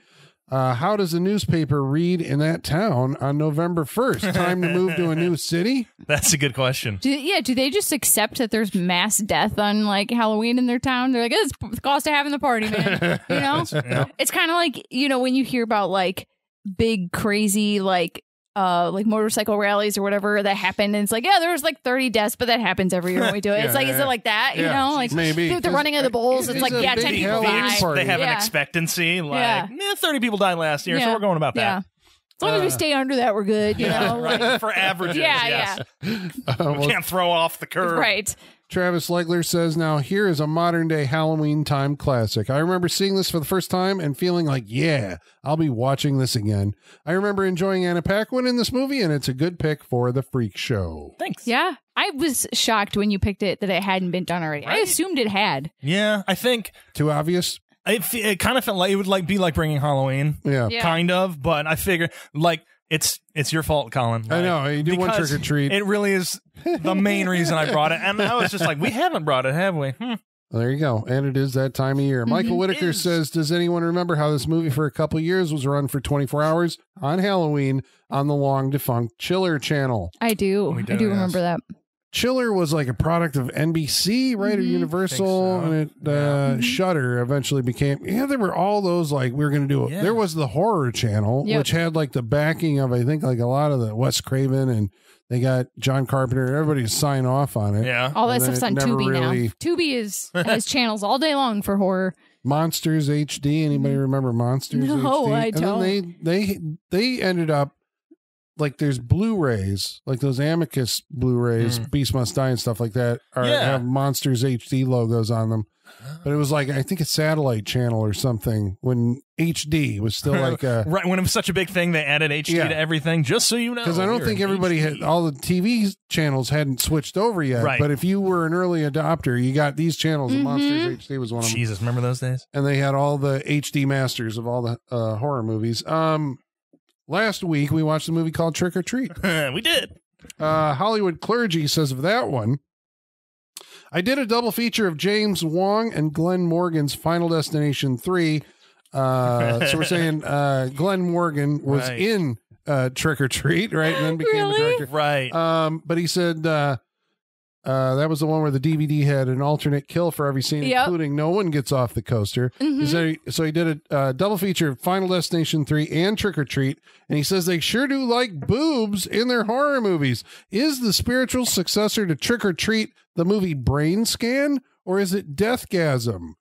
Uh, how does a newspaper read in that town on November 1st? Time to move to a new city? That's a good question. Do, yeah, do they just accept that there's mass death on like Halloween in their town? They're like, it's the cost of having the party, man. You know, Yeah. it's kind of like you know when you hear about like big crazy like uh like motorcycle rallies or whatever that happen, and it's like yeah, there's like 30 deaths, but that happens every year when we do it. Yeah, it's like is it like that? You Yeah, know, like maybe. the, the running of the bulls. It's, It's like yeah, big 10 people die. party. They have an expectancy. Like, Yeah. eh, 30 people died last year, so we're going about that. Yeah, that. as long as we Uh, stay under that, we're good. You know, right. For averages. yeah, yes. yeah, Uh, We can't throw off the curve. right. Travis Legler says, Now, here is a modern day Halloween time classic. I remember seeing this for the first time and feeling like, yeah, I'll be watching this again. I remember enjoying Anna Paquin in this movie, and it's a good pick for the freak show. Thanks. Yeah, I was shocked when you picked it that it hadn't been done already. I assumed it had. Yeah, I think Too obvious? it, it kind of felt like it would like be like bringing Halloween, Yeah. Yeah. kind of. But I figure like it's it's your fault, Colin. I know. You do one trick or treat. It really is the main reason I brought it, and I was just like, we haven't brought it, have we? Hmm. There you go. And it is that time of year. Michael Whitaker says, Does anyone remember how this movie for a couple years was run for 24 hours on Halloween on the long defunct Chiller channel? I do. I do, do yes. remember that. Chiller was like a product of NBC, right, or Mhm. Universal, so. and it uh, Mhm. Shudder eventually became. Yeah, there were all those like we were going to do. it. Yeah. There was the horror channel, Yep. which had like the backing of I think like a lot of the Wes Craven, and they got John Carpenter. Everybody to sign off on it. Yeah. All that stuff's on never Tubi really- now. Tubi is has channels all day long for horror. Monsters HD. Anybody remember Monsters No, HD? I and then they they they ended up like there's Blu-rays, like those Amicus Blu-rays, Beast Must Die and stuff like that, are Yeah. have Monsters HD logos on them. But it was like I think a satellite channel or something when HD was still like a Right when it was such a big thing, they added HD Yeah. to everything. Just so you know, because I don't think everybody HD. had all the TV channels hadn't switched over yet. Right. But if you were an early adopter, you got these channels. And Mhm. Monsters HD was one of them. Jesus, remember those days? and they had all the HD masters of all the uh, horror movies. Um, last week we watched a movie called Trick or Treat. we did. Uh, Hollywood Clergy says of that one. I did a double feature of James Wong and Glen Morgan's Final Destination 3. Uh, so we're saying uh, Glen Morgan was Right. in uh, Trick or Treat, right? And then became Really? the director. Right. Um, but he said uh, uh, that was the one where the DVD had an alternate kill for every scene, Yep. including no one gets off the coaster. Mhm. So, he, so he did a uh, double feature Final Destination 3 and Trick or Treat. And he says they sure do like boobs in their horror movies. Is the spiritual successor to Trick or Treat the movie Brain Scan or is it Deathgasm?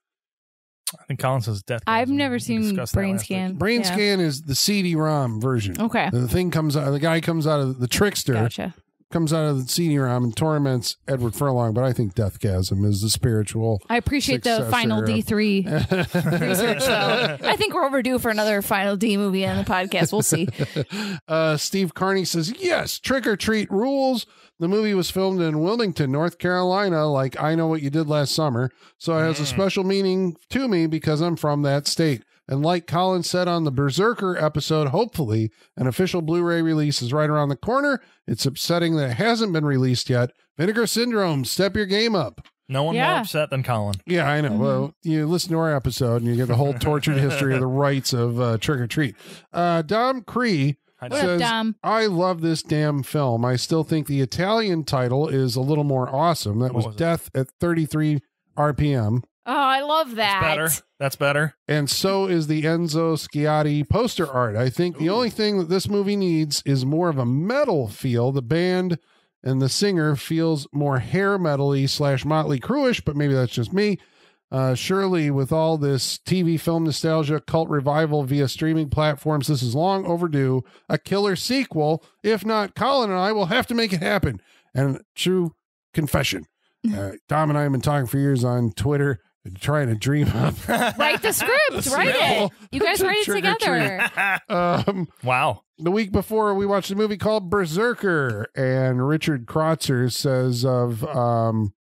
I think Colin says death. I've never seen Brain last week. Scan. Brain Yeah. Scan is the CD-ROM version. Okay, The thing comes out, the guy comes out of the trickster. gotcha. Comes out of the CD-ROM and torments Edward Furlong, but I think Deathgasm is the spiritual. I appreciate the Final D three research. though. I think we're overdue for another Final D movie on the podcast. We'll see. uh, Steve Carney says, yes, Trick or Treat rules. The movie was filmed in Wilmington, North Carolina, like I Know What You Did Last Summer. So it has a special meaning to me because I'm from that state. And like Colin said on the Berserker episode, hopefully an official Blu ray release is right around the corner. It's upsetting that it hasn't been released yet. Vinegar Syndrome, step your game up. No one Yeah. more upset than Colin. Yeah, I know. Well, you listen to our episode and you get the whole tortured history of the rights of uh, Trick or Treat. Uh, Dom Cree I up, says, Dom? I love this damn film. I still think the Italian title is a little more awesome. That What was, was it? Death at 33 RPM. Oh, I love that. Better. That's better. And so is the Enzo Sciotti poster art. I think the only thing that this movie needs is more of a metal feel. The band and the singer feels more hair metally slash Motley Cruish, but maybe that's just me. Uh, surely, with all this TV film nostalgia, cult revival via streaming platforms, this is long overdue. A killer sequel. If not, Colin and I will have to make it happen. And true confession, uh, Dom and I have been talking for years on Twitter, trying to dream up Write the script. Write it. You guys write it trick or together. um, wow. the week before we watched a movie called Berserker, and Richard Krotzer says of um,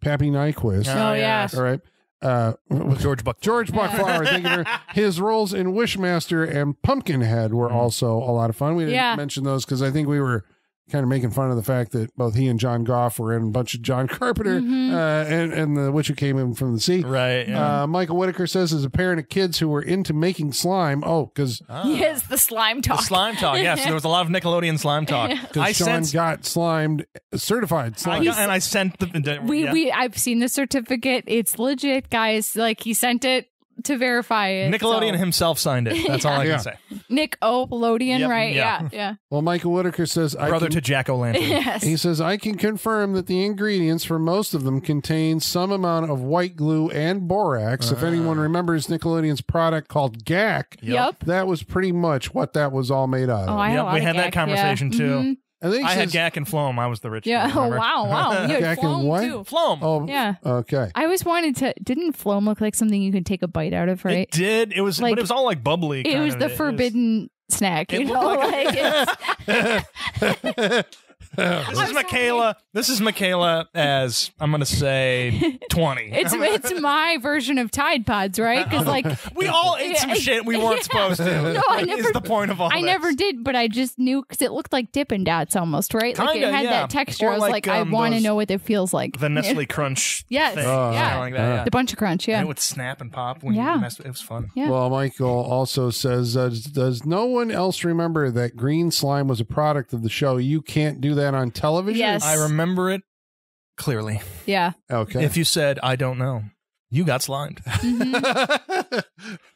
Pappy Nyquist. Oh, yeah. All right. uh, George Buck. George Buck Flower. Thank you. very- His roles in Wishmaster and Pumpkinhead were also a lot of fun. We didn't Yeah. mention those because I think we were kind of making fun of the fact that both he and John Goff were in a bunch of John Carpenter Mhm. uh, and, and the Witch Who Came In From the Sea. Right. Yeah. Uh, Michael Whitaker says, as a parent of kids who were into making slime, oh, because Ah. Yes, the slime The talk. slime talk. Yes, there was a lot of Nickelodeon slime talk. I Sean sent. got slimed, certified I got, and I sent the. we yeah. we I've seen the certificate. It's legit, guys. Like he sent it to verify it. Nickelodeon so- himself signed it. That's all I Yeah. can say. Nick O'Lodian, Yep, right? yeah. Yeah, yeah. well, Michael Whitaker says, I Brother can- to Jack O'Lantern. yes. He says, I can confirm that the ingredients for most of them contain some amount of white glue and borax. If anyone remembers Nickelodeon's product called Gak, Yep. that was pretty much what that was all made out of. Oh, I had Yep, a lot we of had that Gak, yeah. conversation, too. Mhm. and then he I had says, Gak and Floam. I was the rich. Yeah. one, Oh wow, wow. You had Gak and Floam, what? too. Floam. oh, Yeah. okay. I always wanted to. Didn't Floam look like something you could take a bite out of? Right. It did. It was, Like, but it was all like bubbly. It, kind was of. the It forbidden snack. You looked know, like like, it's, This is Michaela. This is Michaela as I'm gonna say twenty. it's it's my version of Tide Pods, right? Because like we all ate some Yeah. shit we weren't supposed to. No, I Is never- the point of all I this. never did, but I just knew because it looked like Dippin' Dots almost, right? like it Kinda, had yeah. that texture. Or I was like, like, um, I want to know what it feels like. the Nestle Crunch. Yes, thing. Oh, yeah. Like that, yeah. The Buncha Crunch, yeah. And it would snap and pop when Yeah. you messed it. It was fun. Yeah. Well, Michael also says, uh, does no one else remember that green slime was a product of the show? You can't do that on television? Yes. I remember it clearly. yeah. Okay. If you said, I don't know, you got slimed. Mhm.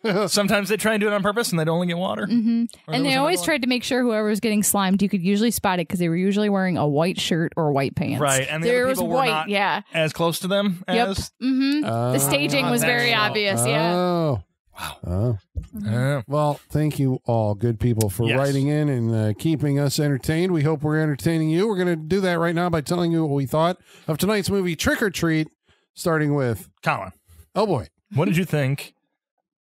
Sometimes they try and do it on purpose and they'd only get water. hmm And they always tried to make sure whoever was getting slimed, you could usually spot it because they were usually wearing a white shirt or white pants. Right, and the there other was people were white, not yeah. As close to them Yep. as. hmm Oh. the staging was that's very so- obvious, yeah. Wow. Oh. Yeah. Well, thank you all, good people, for Yes. writing in and uh, keeping us entertained. We hope we're entertaining you. We're going to do that right now by telling you what we thought of tonight's movie, Trick 'r Treat, starting with, Colin, oh boy. what did you think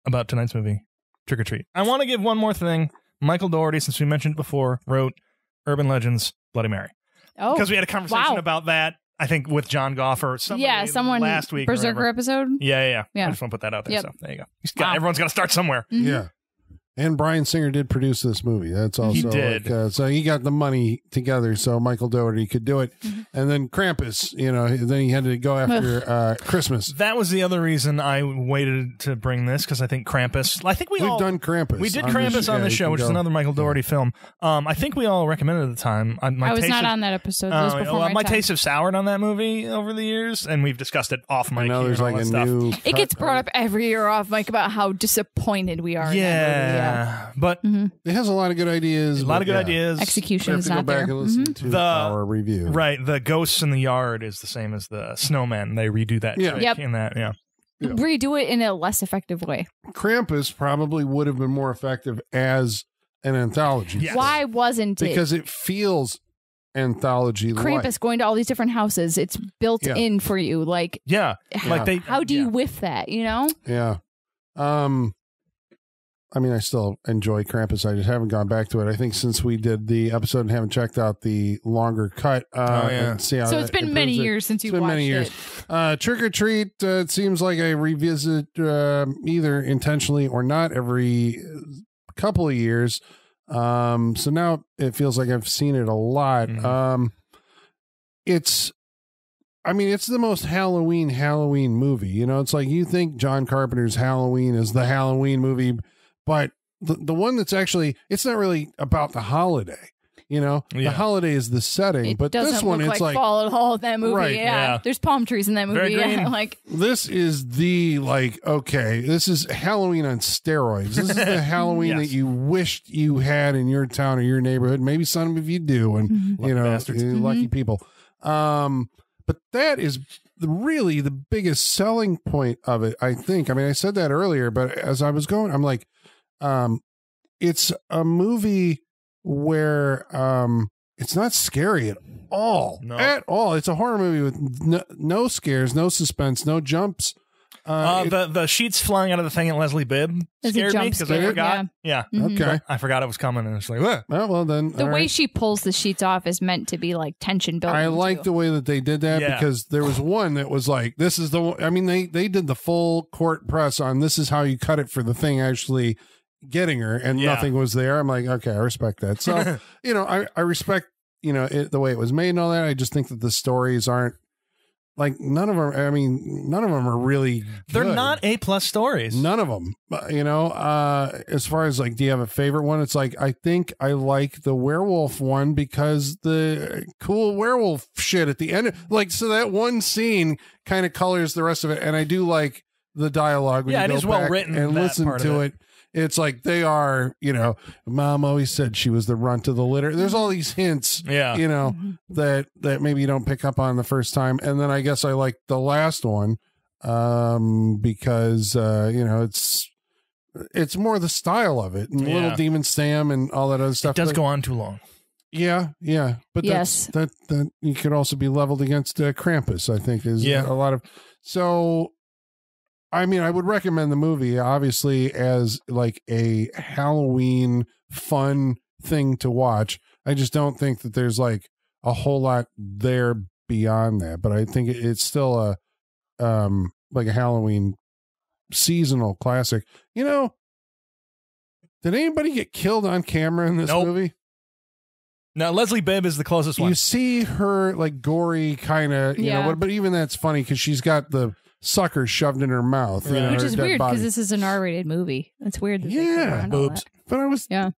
about tonight's movie, Trick 'r Treat? I want to give one more thing. Michael Dougherty, since we mentioned it before, wrote Urban Legends Bloody Mary. Oh, Because we had a conversation wow. about that, I think, with John Goff or somebody yeah, someone last week. Berserker episode. Yeah, yeah, yeah. Yeah. I just want to put that out there. Yep. So there you go. Got, Wow. Everyone's got to start somewhere. Mhm. Yeah. And Bryan Singer did produce this movie. That's also He did. like, uh, so he got the money together so Michael Dougherty could do it. Mm-hmm. And then Krampus, you know, then he had to go after uh, Christmas. That was the other reason I waited to bring this because I think Krampus. I think we We've all done Krampus. we did on Krampus this- on yeah, the you show, can which is another Michael Dougherty film. Um, I think we all recommended at the time. I, my I was taste not of- on that episode. That was Oh, before well, my, my time. tastes have soured on that movie over the years, and we've discussed it off mic. And now there's and all like a that stuff. new. It gets brought up every year off, Mike, about how disappointed we are. Yeah, in that movie, but It has a lot of good ideas. a lot of good yeah. ideas. yeah. Execution is to go not back there. and listen Mhm. to The- our review. Right, the ghosts in the yard is the same as the snowmen. They redo that Yeah. trick Yep. in that. Yeah, Yeah. Redo it in a less effective way. Krampus probably would have been more effective as an anthology. Yes. Why wasn't it? Because it feels anthology like. Krampus going to all these different houses. It's built Yeah. in for you. Like, yeah. Like they. how do yeah. you whiff that? You know? Yeah. Um I mean I still enjoy Krampus. I just haven't gone back to it. I think since we did the episode and haven't checked out the longer cut. Uh Oh, yeah. and see how so it's been many improves it. years since It's you been watched many years. it. Uh, Trick 'r Treat, uh, it seems like I revisit uh, either intentionally or not every couple of years. Um, so now it feels like I've seen it a lot. Mhm. Um, it's, I mean, it's the most Halloween Halloween movie. You know, it's like you think John Carpenter's Halloween is the Halloween movie, but the, the one that's actually, it's not really about the holiday. You know, the holiday is the setting, It but this one, look it's like, like fall at all. That movie, Right, yeah. yeah. There's palm trees in that movie. Very Yeah, like this is the like okay this is halloween on steroids this is the halloween Yes. that you wished you had in your town or your neighborhood maybe some of you do and Mhm. you Lucky know bastards. you lucky people um but that is the, really the biggest selling point of it i think i mean i said that earlier but as i was going i'm like um it's a movie where um it's not scary at all No. at all it's a horror movie with no, no scares no suspense no jumps Uh, it- the the sheets flying out of the thing at Leslie Bibb scared me because I forgot. Yeah, Mhm. okay. I forgot it was coming, and it's like, "Ugh." Well, well then. The way right. she pulls the sheets off is meant to be like tension building. I like too. the way that they did that Yeah. because there was one that was like, this is the. one- I mean, they they did the full court press on this is how you cut it for the thing actually getting her, and Yeah. nothing was there. I'm like, okay, I respect that. So you know, I I respect you know it, the way it was made and all that. I just think that the stories aren't like none of them. I mean, none of them are really. they're good. not A plus stories. None of them, you know. Uh, as far as like, do you have a favorite one? It's like I think I like the werewolf one because the cool werewolf shit at the end, like, so that one scene kind of colors the rest of it, and I do like the dialogue. When Yeah, you it go is well written, and listen to it. it. It's like they are, you know. Mom always said she was the runt of the litter. There's all these hints Yeah, you know Mhm. that that maybe you don't pick up on the first time and then i guess i like the last one um because uh you know it's it's more the style of it and Yeah. little demon sam and all that other stuff it does But- go on too long. yeah yeah but Yes. that's that that you could also be leveled against uh, krampus i think is Yeah. a lot of so i mean i would recommend the movie obviously as like a halloween fun thing to watch i just don't think that there's like a whole lot there beyond that but i think it's still a um like a halloween seasonal classic you know did anybody get killed on camera in this Nope. movie Now Leslie Bibb is the closest one. you see her like gory kind of you Yeah. know but, but even that's funny because she's got the sucker shoved in her mouth you know, Which is weird because this is an R-rated movie. It's weird. That Yeah, cover on all boobs. but i was Yeah.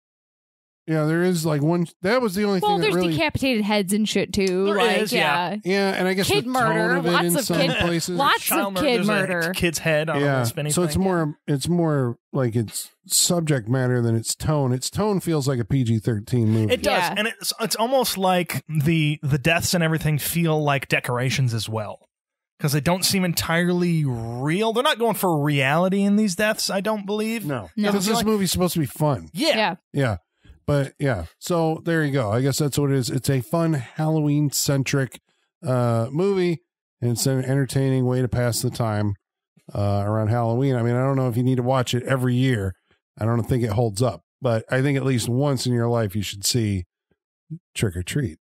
yeah there is like one that was the only Well, thing that there's really decapitated heads and shit too. There like, is, yeah. yeah and i guess Kid the murder, of it lots in of some kid- places lots Child of kid there's a murder. kid's head on yeah a spinny so it's thing. more it's more like it's subject matter than its tone its tone feels like a pg-13 movie It does, Yeah. and it's it's almost like the the deaths and everything feel like decorations as well, because they don't seem entirely real. They're not going for reality in these deaths. I don't believe. no No. because this Like- movie's supposed to be fun Yeah, Yeah. Yeah. But yeah. So there you go. I guess that's what it is. It's a fun Halloween centric uh movie and it's an entertaining way to pass the time uh around Halloween. I mean, I don't know if you need to watch it every year. I don't think it holds up, but I think at least once in your life you should see Trick 'r Treat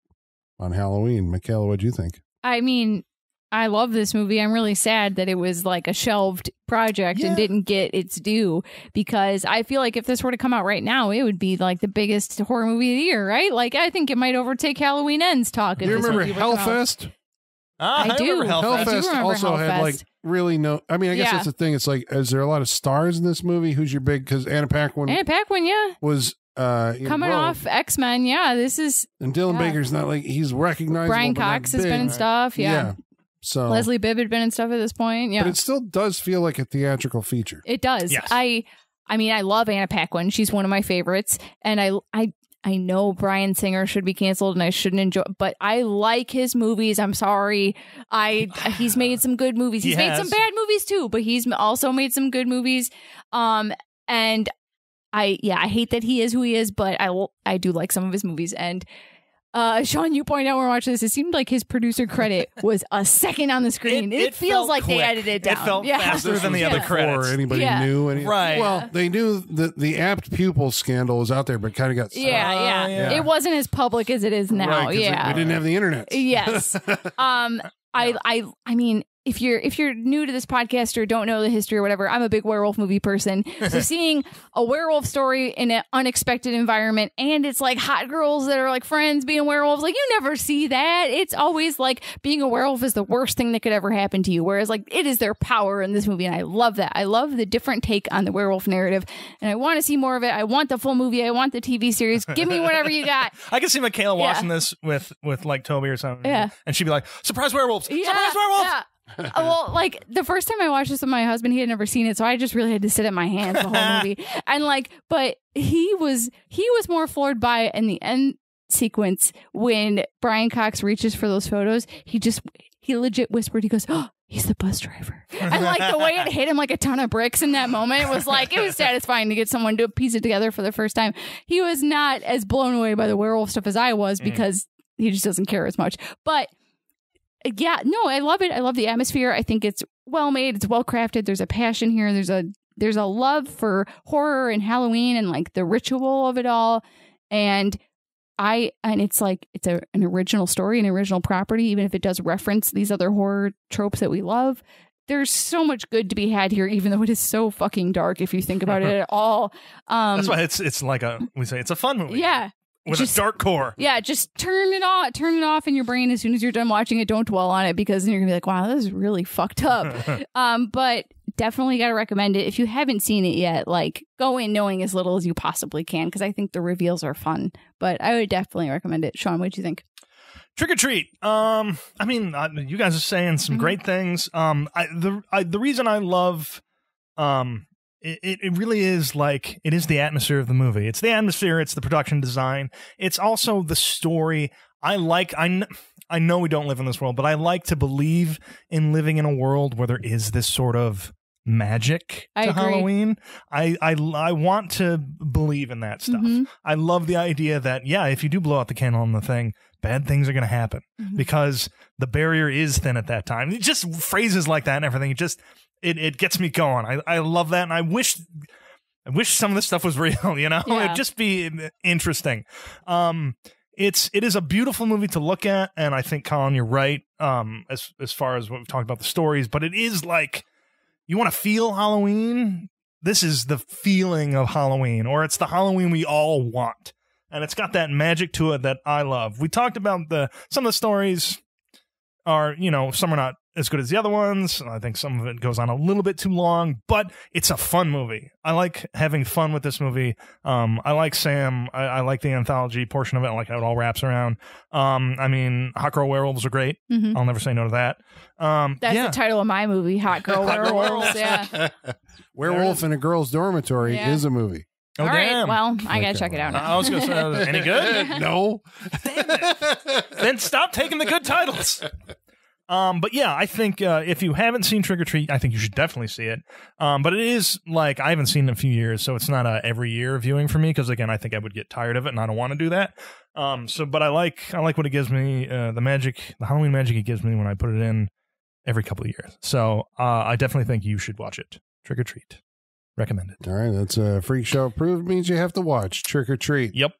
on Halloween. Michaela, what do you think? I mean, I love this movie. I'm really sad that it was like a shelved project Yeah. and didn't get its due because I feel like if this were to come out right now, it would be like the biggest horror movie of the year, right? Like I think it might overtake Halloween Ends talk. if you remember were to come. Hellfest? Ah, I do. remember Hellfest. I do Hellfest remember also had like really no I mean, I guess Yeah. that's the thing. It's like is there a lot of stars in this movie? Who's your big cuz Anna Paquin Anna Paquin, yeah. was uh Coming Rogue. off X Men, yeah. This is And Dylan Yeah. Baker's not like he's recognizable. Brian Cox has been in stuff, yeah. So, Leslie Bibb had been in stuff at this point, yeah. but it still does feel like a theatrical feature. It does. Yes. I I mean, I love Anna Paquin. She's one of my favorites. And I I I know Bryan Singer should be canceled and I shouldn't enjoy but I like his movies. I'm sorry. I he's made some good movies. He He's made some bad movies too, but he's also made some good movies. Um and I yeah, I hate that he is who he is, but I will- I do like some of his movies and uh, Sean, you point out when we're watching this, it seemed like his producer credit was a second on the screen. It, It- it feels felt like they edited it It down. felt yeah. faster than the was other before credits. Anybody Yeah. knew any? Right. Well, they knew that the apt pupil scandal was out there, but kind of got Yeah, yeah, Uh, yeah. It wasn't as public as it is now. Right, 'cause yeah. we didn't have the internet. yes. Um I I I mean if you're if you're new to this podcast or don't know the history or whatever, I'm a big werewolf movie person. So seeing a werewolf story in an unexpected environment and it's like hot girls that are like friends being werewolves, like you never see that. It's always like being a werewolf is the worst thing that could ever happen to you. Whereas like it is their power in this movie, and I love that. I love the different take on the werewolf narrative, and I want to see more of it. I want the full movie. I want the TV series. Give me whatever you got. I can see Michaela Yeah. watching this with with like Toby or something. Yeah. and she'd be like, "Surprise werewolves! Yeah, Surprise werewolves!" yeah. Uh, well, like the first time I watched this with my husband, he had never seen it, so I just really had to sit at my hands the whole movie. And like, but he was he was more floored by it in the end sequence when Brian Cox reaches for those photos. He just he legit whispered, he goes, "Oh." He's the bus driver. And like the way it hit him like a ton of bricks in that moment was like, it was satisfying to get someone to piece it together for the first time. He was not as blown away by the werewolf stuff as I was because he just doesn't care as much. But yeah, no, I love it. I love the atmosphere. I think it's well made. It's well crafted. There's a passion here. There's a there's a love for horror and Halloween and like the ritual of it all. And I and it's like it's a, an original story, an original property, even if it does reference these other horror tropes that we love. There's so much good to be had here, even though it is so fucking dark if you think about it at all. Um, That's why it's it's like a we say it's a fun movie. yeah, with just- a dark core. yeah, just turn it off, turn it off in your brain as soon as you're done watching it. Don't dwell on it because then you're gonna be like, wow, this is really fucked up. um, but definitely gotta recommend it if you haven't seen it yet. Like, go in knowing as little as you possibly can because I think the reveals are fun. But I would definitely recommend it. Sean, what do you think? Trick or treat. Um, I mean, uh, you guys are saying some Mhm. great things. Um, I, the I, the reason I love, um, it, it really is like it is the atmosphere of the movie. It's the atmosphere. It's the production design. It's also the story. I like. I kn- I know we don't live in this world, but I like to believe in living in a world where there is this sort of magic I to agree. Halloween. I, I I want to believe in that stuff. Mhm. I love the idea that yeah, if you do blow out the candle on the thing, bad things are going to happen Mhm. because the barrier is thin at that time. It just phrases like that and everything. It just it it gets me going. I I love that, and I wish. I wish some of this stuff was real, you know? Yeah. It'd just be interesting. Um it's it is a beautiful movie to look at, and I think Colin, you're right. Um, as as far as what we've talked about the stories, but it is like you want to feel Halloween. This is the feeling of Halloween, or it's the Halloween we all want, and it's got that magic to it that I love. We talked about the some of the stories are you know some are not as good as the other ones. I think some of it goes on a little bit too long, but it's a fun movie. I like having fun with this movie. Um, I like Sam. I, I like the anthology portion of it. I like how it all wraps around. Um, I mean, Hot Girl Werewolves are great. Mhm. I'll never say no to that. Um, That's yeah. the title of my movie, Hot Girl Hot Werewolves. yeah. Werewolf in a Girl's Dormitory Yeah. is a movie. oh, All right. damn. Well, I Like gotta that check it out now. I was going to say, uh, any good? no. then stop taking the good titles. Um, but yeah, I think uh, if you haven't seen Trick 'r Treat, I think you should definitely see it. Um, but it is like I haven't seen it in a few years, so it's not a every year viewing for me because again, I think I would get tired of it, and I don't want to do that. Um, so but I like I like what it gives me, uh, the magic, the Halloween magic it gives me when I put it in every couple of years. So uh, I definitely think you should watch it. Trick 'r Treat, recommended. All right, that's a freak show approved. Means you have to watch Trick 'r Treat. Yep,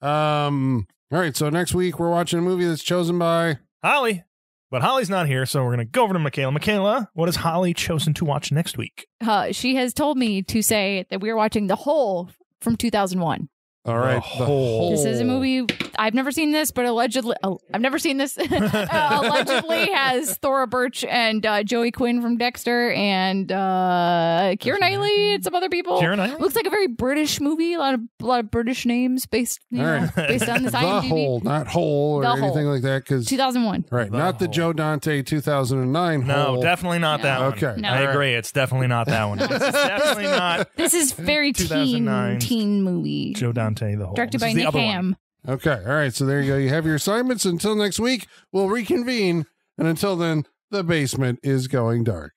Um. All right, so next week we're watching a movie that's chosen by. Holly. But Holly's not here, so we're gonna go over to Michaela. Michaela, what has Holly chosen to watch next week? Uh, she has told me to say that we are watching The Hole from 2001. All right, The Hole. This is a movie I've never seen this, but allegedly oh, I've never seen this. uh, allegedly has Thora Birch and uh, Joey Quinn from Dexter and uh, Keira Knightley and some other people. Keira Knightley? Looks like a very British movie. A lot of a lot of British names based you know, right. based on this The IMDb. Hole, not Hole or The anything Hole. like that. Because 2001. right, The not the Joe Dante 2009 No, Hole. definitely not that No. one. Okay. No. I agree. It's definitely not that one. It's definitely not This is very teen teen movie. Joe Dante the whole. Directed This by Nick other. Ham. Okay. All right. So there you go. You have your assignments. Until next week, we'll reconvene. And until then, the basement is going dark.